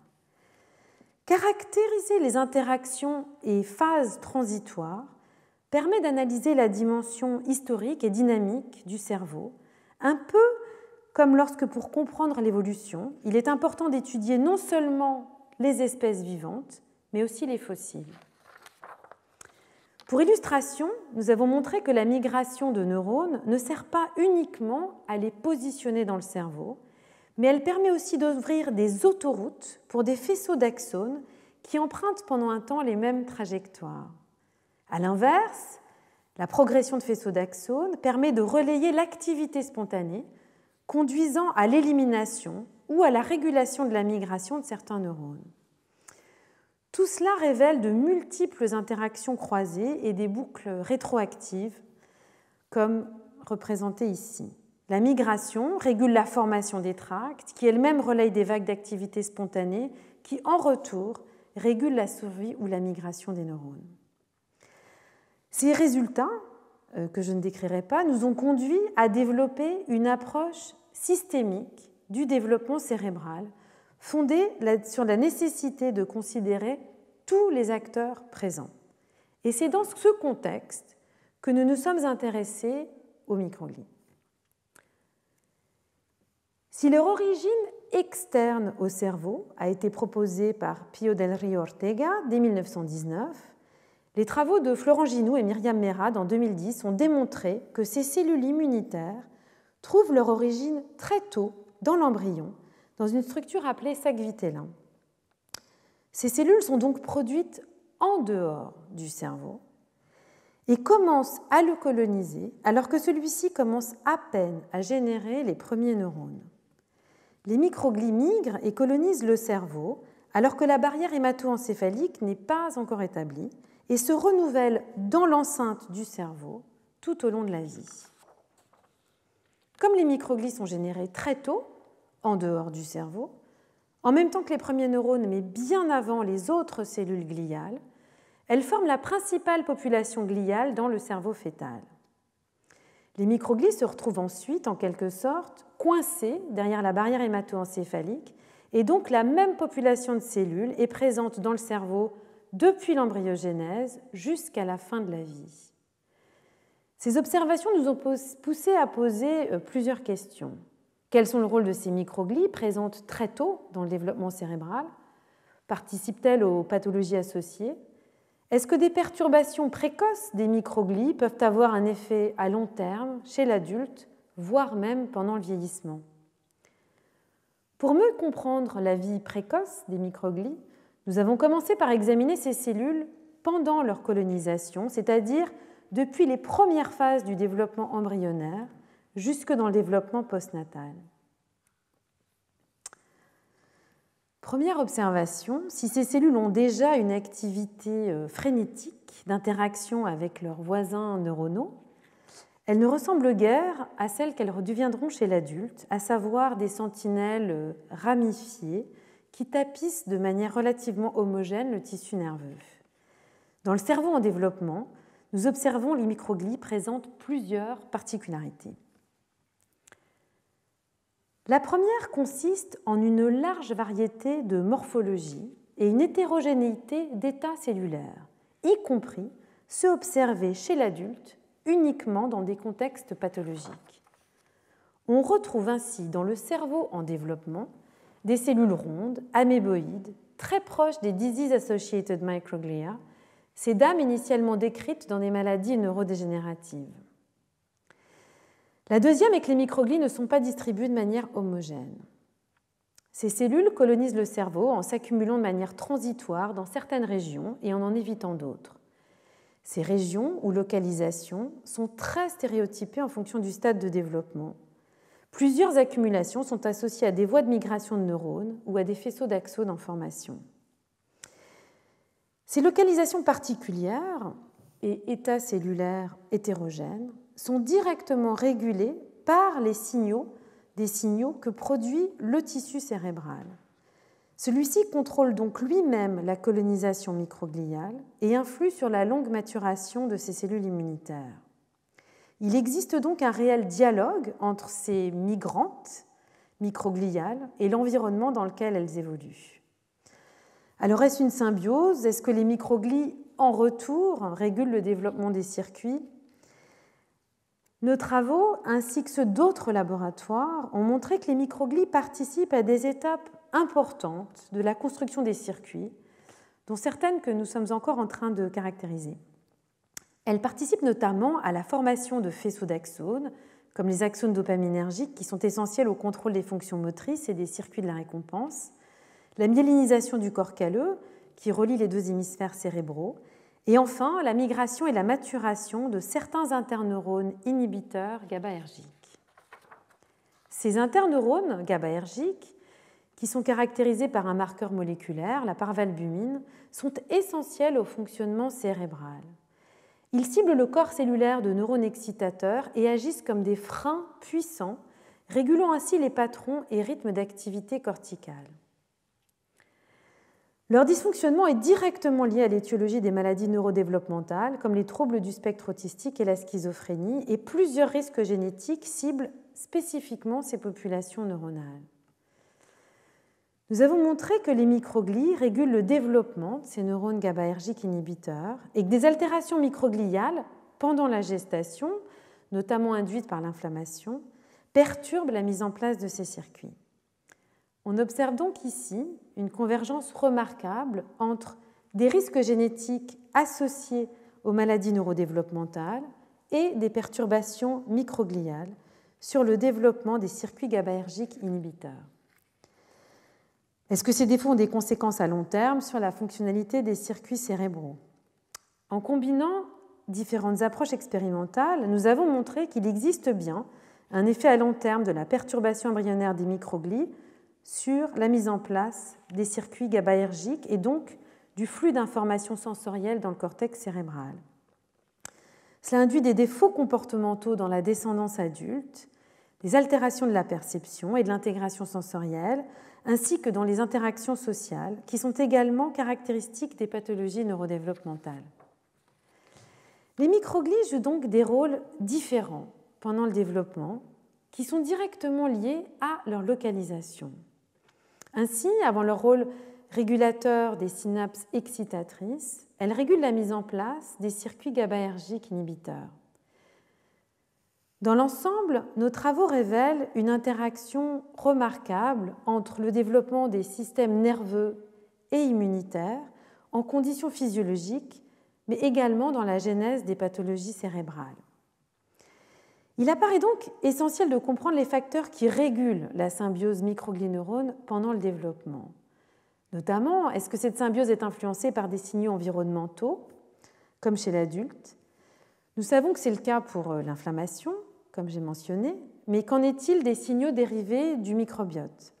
Caractériser les interactions et phases transitoires permet d'analyser la dimension historique et dynamique du cerveau, un peu comme lorsque pour comprendre l'évolution, il est important d'étudier non seulement les espèces vivantes, mais aussi les fossiles. Pour illustration, nous avons montré que la migration de neurones ne sert pas uniquement à les positionner dans le cerveau, mais elle permet aussi d'ouvrir des autoroutes pour des faisceaux d'axones qui empruntent pendant un temps les mêmes trajectoires. A l'inverse, la progression de faisceaux d'axones permet de relayer l'activité spontanée, conduisant à l'élimination ou à la régulation de la migration de certains neurones. Tout cela révèle de multiples interactions croisées et des boucles rétroactives, comme représentées ici. La migration régule la formation des tracts, qui elle-même relaye des vagues d'activité spontanée, qui en retour régulent la survie ou la migration des neurones. Ces résultats, que je ne décrirai pas, nous ont conduit à développer une approche systémique du développement cérébral fondée sur la nécessité de considérer tous les acteurs présents. Et c'est dans ce contexte que nous nous sommes intéressés aux microglies. Si leur origine externe au cerveau a été proposée par Pio del Rio Ortega dès 1919, les travaux de Florent Ginoux et Myriam Merad en 2010 ont démontré que ces cellules immunitaires trouvent leur origine très tôt dans l'embryon, dans une structure appelée sac vitellin. Ces cellules sont donc produites en dehors du cerveau et commencent à le coloniser alors que celui-ci commence à peine à générer les premiers neurones les microglies migrent et colonisent le cerveau alors que la barrière hémato-encéphalique n'est pas encore établie et se renouvellent dans l'enceinte du cerveau tout au long de la vie. Comme les microglies sont générées très tôt, en dehors du cerveau, en même temps que les premiers neurones, mais bien avant les autres cellules gliales, elles forment la principale population gliale dans le cerveau fœtal. Les microglies se retrouvent ensuite, en quelque sorte, coincées derrière la barrière hémato-encéphalique, et donc la même population de cellules est présente dans le cerveau depuis l'embryogénèse jusqu'à la fin de la vie. Ces observations nous ont poussé à poser euh, plusieurs questions. Quels sont le rôle de ces microglies présentes très tôt dans le développement cérébral? Participent-elles aux pathologies associées? Est-ce que des perturbations précoces des microglies peuvent avoir un effet à long terme chez l'adulte, voire même pendant le vieillissement? Pour mieux comprendre la vie précoce des microglies, nous avons commencé par examiner ces cellules pendant leur colonisation, c'est-à-dire depuis les premières phases du développement embryonnaire jusque dans le développement postnatal. Première observation, si ces cellules ont déjà une activité euh, frénétique d'interaction avec leurs voisins neuronaux, elles ne ressemblent guère à celles qu'elles deviendront chez l'adulte, à savoir des sentinelles euh, ramifiées qui tapissent de manière relativement homogène le tissu nerveux. Dans le cerveau en développement, nous observons les microglies présentent plusieurs particularités. La première consiste en une large variété de morphologies et une hétérogénéité d'états cellulaires, y compris ceux observés chez l'adulte uniquement dans des contextes pathologiques. On retrouve ainsi dans le cerveau en développement des cellules rondes, améboïdes, très proches des disease associated microglia, ces dames initialement décrites dans des maladies neurodégénératives. La deuxième est que les microglies ne sont pas distribuées de manière homogène. Ces cellules colonisent le cerveau en s'accumulant de manière transitoire dans certaines régions et en en évitant d'autres. Ces régions ou localisations sont très stéréotypées en fonction du stade de développement. Plusieurs accumulations sont associées à des voies de migration de neurones ou à des faisceaux d'axones en formation. Ces localisations particulières et états cellulaires hétérogènes sont directement régulés par les signaux, des signaux que produit le tissu cérébral. Celui-ci contrôle donc lui-même la colonisation microgliale et influe sur la longue maturation de ces cellules immunitaires. Il existe donc un réel dialogue entre ces migrantes microgliales et l'environnement dans lequel elles évoluent. Alors est-ce une symbiose? Est-ce que les microglies en retour régulent le développement des circuits? Nos travaux, ainsi que ceux d'autres laboratoires, ont montré que les microglies participent à des étapes importantes de la construction des circuits, dont certaines que nous sommes encore en train de caractériser. Elles participent notamment à la formation de faisceaux d'axones, comme les axones dopaminergiques qui sont essentiels au contrôle des fonctions motrices et des circuits de la récompense, la myélinisation du corps calleux, qui relie les deux hémisphères cérébraux, et enfin, la migration et la maturation de certains interneurones inhibiteurs GABAergiques. Ces interneurones GABAergiques, qui sont caractérisés par un marqueur moléculaire, la parvalbumine, sont essentiels au fonctionnement cérébral. Ils ciblent le corps cellulaire de neurones excitateurs et agissent comme des freins puissants, régulant ainsi les patrons et rythmes d'activité corticale. Leur dysfonctionnement est directement lié à l'étiologie des maladies neurodéveloppementales, comme les troubles du spectre autistique et la schizophrénie, et plusieurs risques génétiques ciblent spécifiquement ces populations neuronales. Nous avons montré que les microglies régulent le développement de ces neurones GABAergiques inhibiteurs et que des altérations microgliales pendant la gestation, notamment induites par l'inflammation, perturbent la mise en place de ces circuits. On observe donc ici une convergence remarquable entre des risques génétiques associés aux maladies neurodéveloppementales et des perturbations microgliales sur le développement des circuits GABAergiques inhibiteurs. Est-ce que ces défauts ont des conséquences à long terme sur la fonctionnalité des circuits cérébraux? En combinant différentes approches expérimentales, nous avons montré qu'il existe bien un effet à long terme de la perturbation embryonnaire des microglies sur la mise en place des circuits GABAergiques et donc du flux d'informations sensorielles dans le cortex cérébral. Cela induit des défauts comportementaux dans la descendance adulte, des altérations de la perception et de l'intégration sensorielle, ainsi que dans les interactions sociales, qui sont également caractéristiques des pathologies neurodéveloppementales. Les microglies jouent donc des rôles différents pendant le développement, qui sont directement liés à leur localisation. Ainsi, avant leur rôle régulateur des synapses excitatrices, elles régulent la mise en place des circuits GABAergiques inhibiteurs. Dans l'ensemble, nos travaux révèlent une interaction remarquable entre le développement des systèmes nerveux et immunitaires en conditions physiologiques, mais également dans la genèse des pathologies cérébrales. Il apparaît donc essentiel de comprendre les facteurs qui régulent la symbiose microglie-neurone pendant le développement. Notamment, est-ce que cette symbiose est influencée par des signaux environnementaux, comme chez l'adulte? Nous savons que c'est le cas pour euh, l'inflammation, comme j'ai mentionné, mais qu'en est-il des signaux dérivés du microbiote?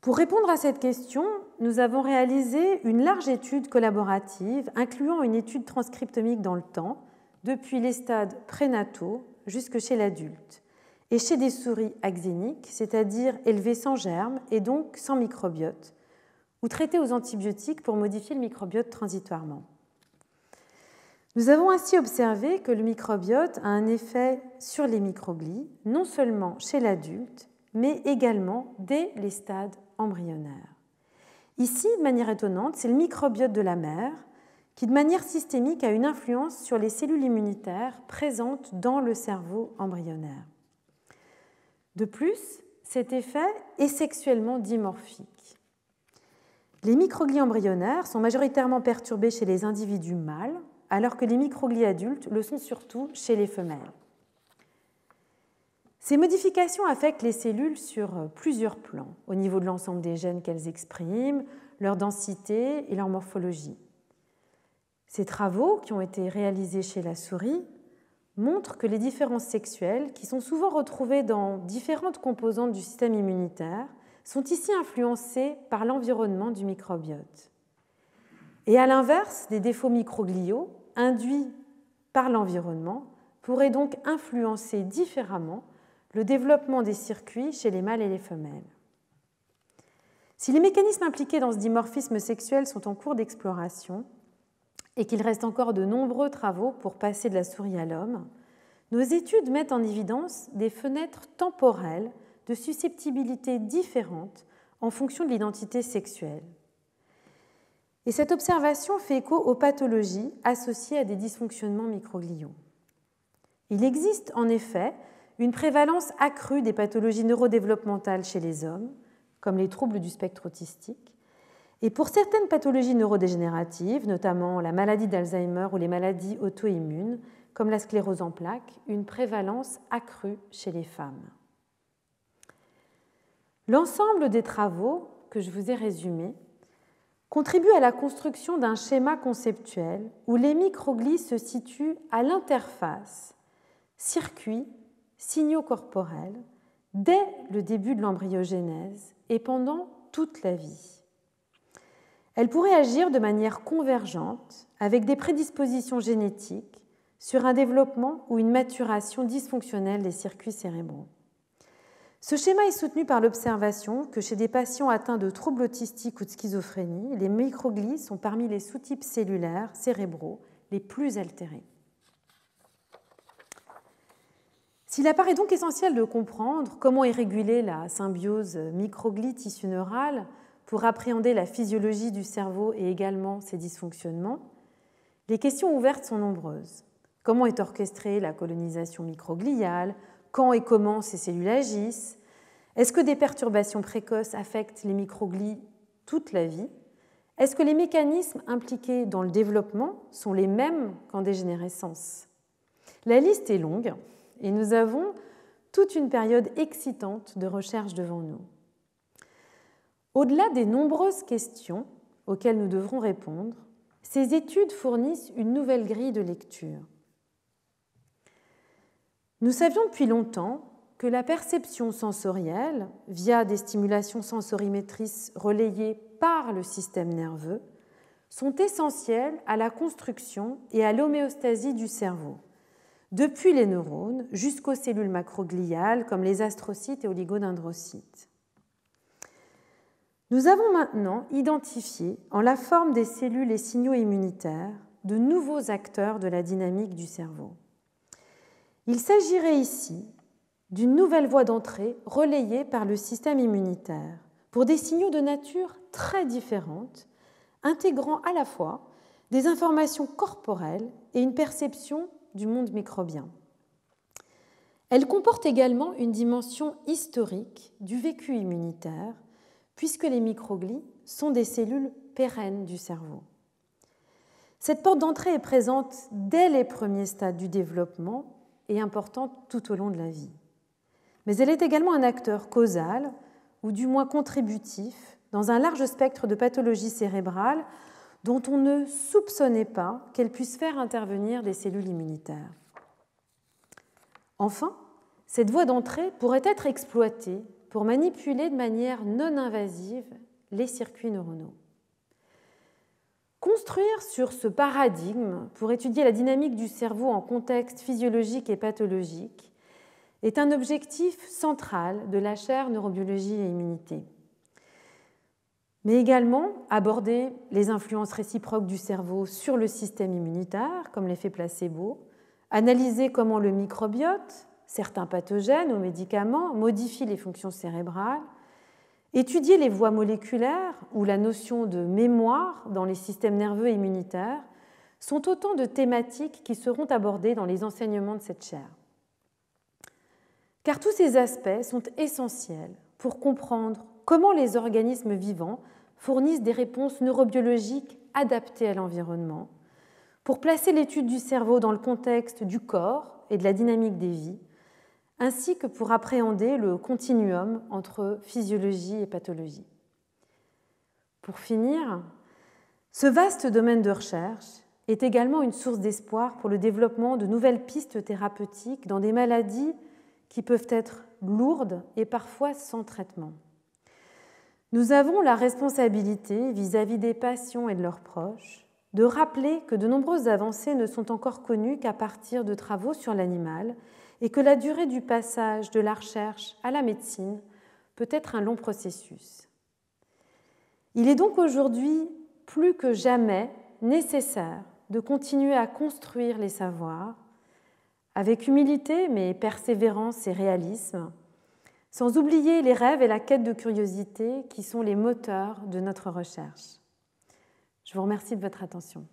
Pour répondre à cette question, nous avons réalisé une large étude collaborative incluant une étude transcriptomique dans le temps depuis les stades prénataux jusque chez l'adulte, et chez des souris axéniques, c'est-à-dire élevées sans germes et donc sans microbiote, ou traitées aux antibiotiques pour modifier le microbiote transitoirement. Nous avons ainsi observé que le microbiote a un effet sur les microglies, non seulement chez l'adulte, mais également dès les stades embryonnaires. Ici, de manière étonnante, c'est le microbiote de la mère qui de manière systémique a une influence sur les cellules immunitaires présentes dans le cerveau embryonnaire. De plus, cet effet est sexuellement dimorphique. Les microglies embryonnaires sont majoritairement perturbés chez les individus mâles, alors que les microglies adultes le sont surtout chez les femelles. Ces modifications affectent les cellules sur plusieurs plans, au niveau de l'ensemble des gènes qu'elles expriment, leur densité et leur morphologie. Ces travaux, qui ont été réalisés chez la souris, montrent que les différences sexuelles, qui sont souvent retrouvées dans différentes composantes du système immunitaire, sont ici influencées par l'environnement du microbiote. Et à l'inverse, des défauts microgliaux induits par l'environnement pourraient donc influencer différemment le développement des circuits chez les mâles et les femelles. Si les mécanismes impliqués dans ce dimorphisme sexuel sont en cours d'exploration, et qu'il reste encore de nombreux travaux pour passer de la souris à l'homme, nos études mettent en évidence des fenêtres temporelles de susceptibilité différentes en fonction de l'identité sexuelle. Et cette observation fait écho aux pathologies associées à des dysfonctionnements microgliaux. Il existe en effet une prévalence accrue des pathologies neurodéveloppementales chez les hommes, comme les troubles du spectre autistique, et pour certaines pathologies neurodégénératives, notamment la maladie d'Alzheimer ou les maladies auto-immunes, comme la sclérose en plaques, une prévalence accrue chez les femmes. L'ensemble des travaux que je vous ai résumés contribue à la construction d'un schéma conceptuel où les microglies se situent à l'interface circuits, signaux corporels, dès le début de l'embryogénèse et pendant toute la vie. Elle pourrait agir de manière convergente avec des prédispositions génétiques sur un développement ou une maturation dysfonctionnelle des circuits cérébraux. Ce schéma est soutenu par l'observation que chez des patients atteints de troubles autistiques ou de schizophrénie, les microglies sont parmi les sous-types cellulaires cérébraux les plus altérés. S'il apparaît donc essentiel de comprendre comment est régulée la symbiose microglie-tissu neural pour appréhender la physiologie du cerveau et également ses dysfonctionnements, les questions ouvertes sont nombreuses. Comment est orchestrée la colonisation microgliale Quand et comment ces cellules agissent Est-ce que des perturbations précoces affectent les microglies toute la vie? Est-ce que les mécanismes impliqués dans le développement sont les mêmes qu'en dégénérescence? La liste est longue et nous avons toute une période excitante de recherche devant nous. Au-delà des nombreuses questions auxquelles nous devrons répondre, ces études fournissent une nouvelle grille de lecture. Nous savions depuis longtemps que la perception sensorielle, via des stimulations sensorimétrices relayées par le système nerveux, sont essentielles à la construction et à l'homéostasie du cerveau, depuis les neurones jusqu'aux cellules macrogliales comme les astrocytes et oligodendrocytes. Nous avons maintenant identifié, en la forme des cellules et signaux immunitaires, de nouveaux acteurs de la dynamique du cerveau. Il s'agirait ici d'une nouvelle voie d'entrée relayée par le système immunitaire pour des signaux de nature très différente, intégrant à la fois des informations corporelles et une perception du monde microbien. Elle comporte également une dimension historique du vécu immunitaire, puisque les microglies sont des cellules pérennes du cerveau. Cette porte d'entrée est présente dès les premiers stades du développement et importante tout au long de la vie. Mais elle est également un acteur causal, ou du moins contributif, dans un large spectre de pathologies cérébrales dont on ne soupçonnait pas qu'elles puissent faire intervenir des cellules immunitaires. Enfin, cette voie d'entrée pourrait être exploitée pour manipuler de manière non invasive les circuits neuronaux. Construire sur ce paradigme pour étudier la dynamique du cerveau en contexte physiologique et pathologique est un objectif central de la chaire neurobiologie et immunité. Mais également aborder les influences réciproques du cerveau sur le système immunitaire, comme l'effet placebo, analyser comment le microbiote, certains pathogènes ou médicaments modifient les fonctions cérébrales, Étudier les voies moléculaires ou la notion de mémoire dans les systèmes nerveux et immunitaires sont autant de thématiques qui seront abordées dans les enseignements de cette chaire. Car tous ces aspects sont essentiels pour comprendre comment les organismes vivants fournissent des réponses neurobiologiques adaptées à l'environnement, pour placer l'étude du cerveau dans le contexte du corps et de la dynamique des vies, ainsi que pour appréhender le continuum entre physiologie et pathologie. Pour finir, ce vaste domaine de recherche est également une source d'espoir pour le développement de nouvelles pistes thérapeutiques dans des maladies qui peuvent être lourdes et parfois sans traitement. Nous avons la responsabilité vis-à-vis des patients et de leurs proches de rappeler que de nombreuses avancées ne sont encore connues qu'à partir de travaux sur l'animal et que la durée du passage de la recherche à la médecine peut être un long processus. Il est donc aujourd'hui plus que jamais nécessaire de continuer à construire les savoirs avec humilité mais persévérance et réalisme, sans oublier les rêves et la quête de curiosité qui sont les moteurs de notre recherche. Je vous remercie de votre attention.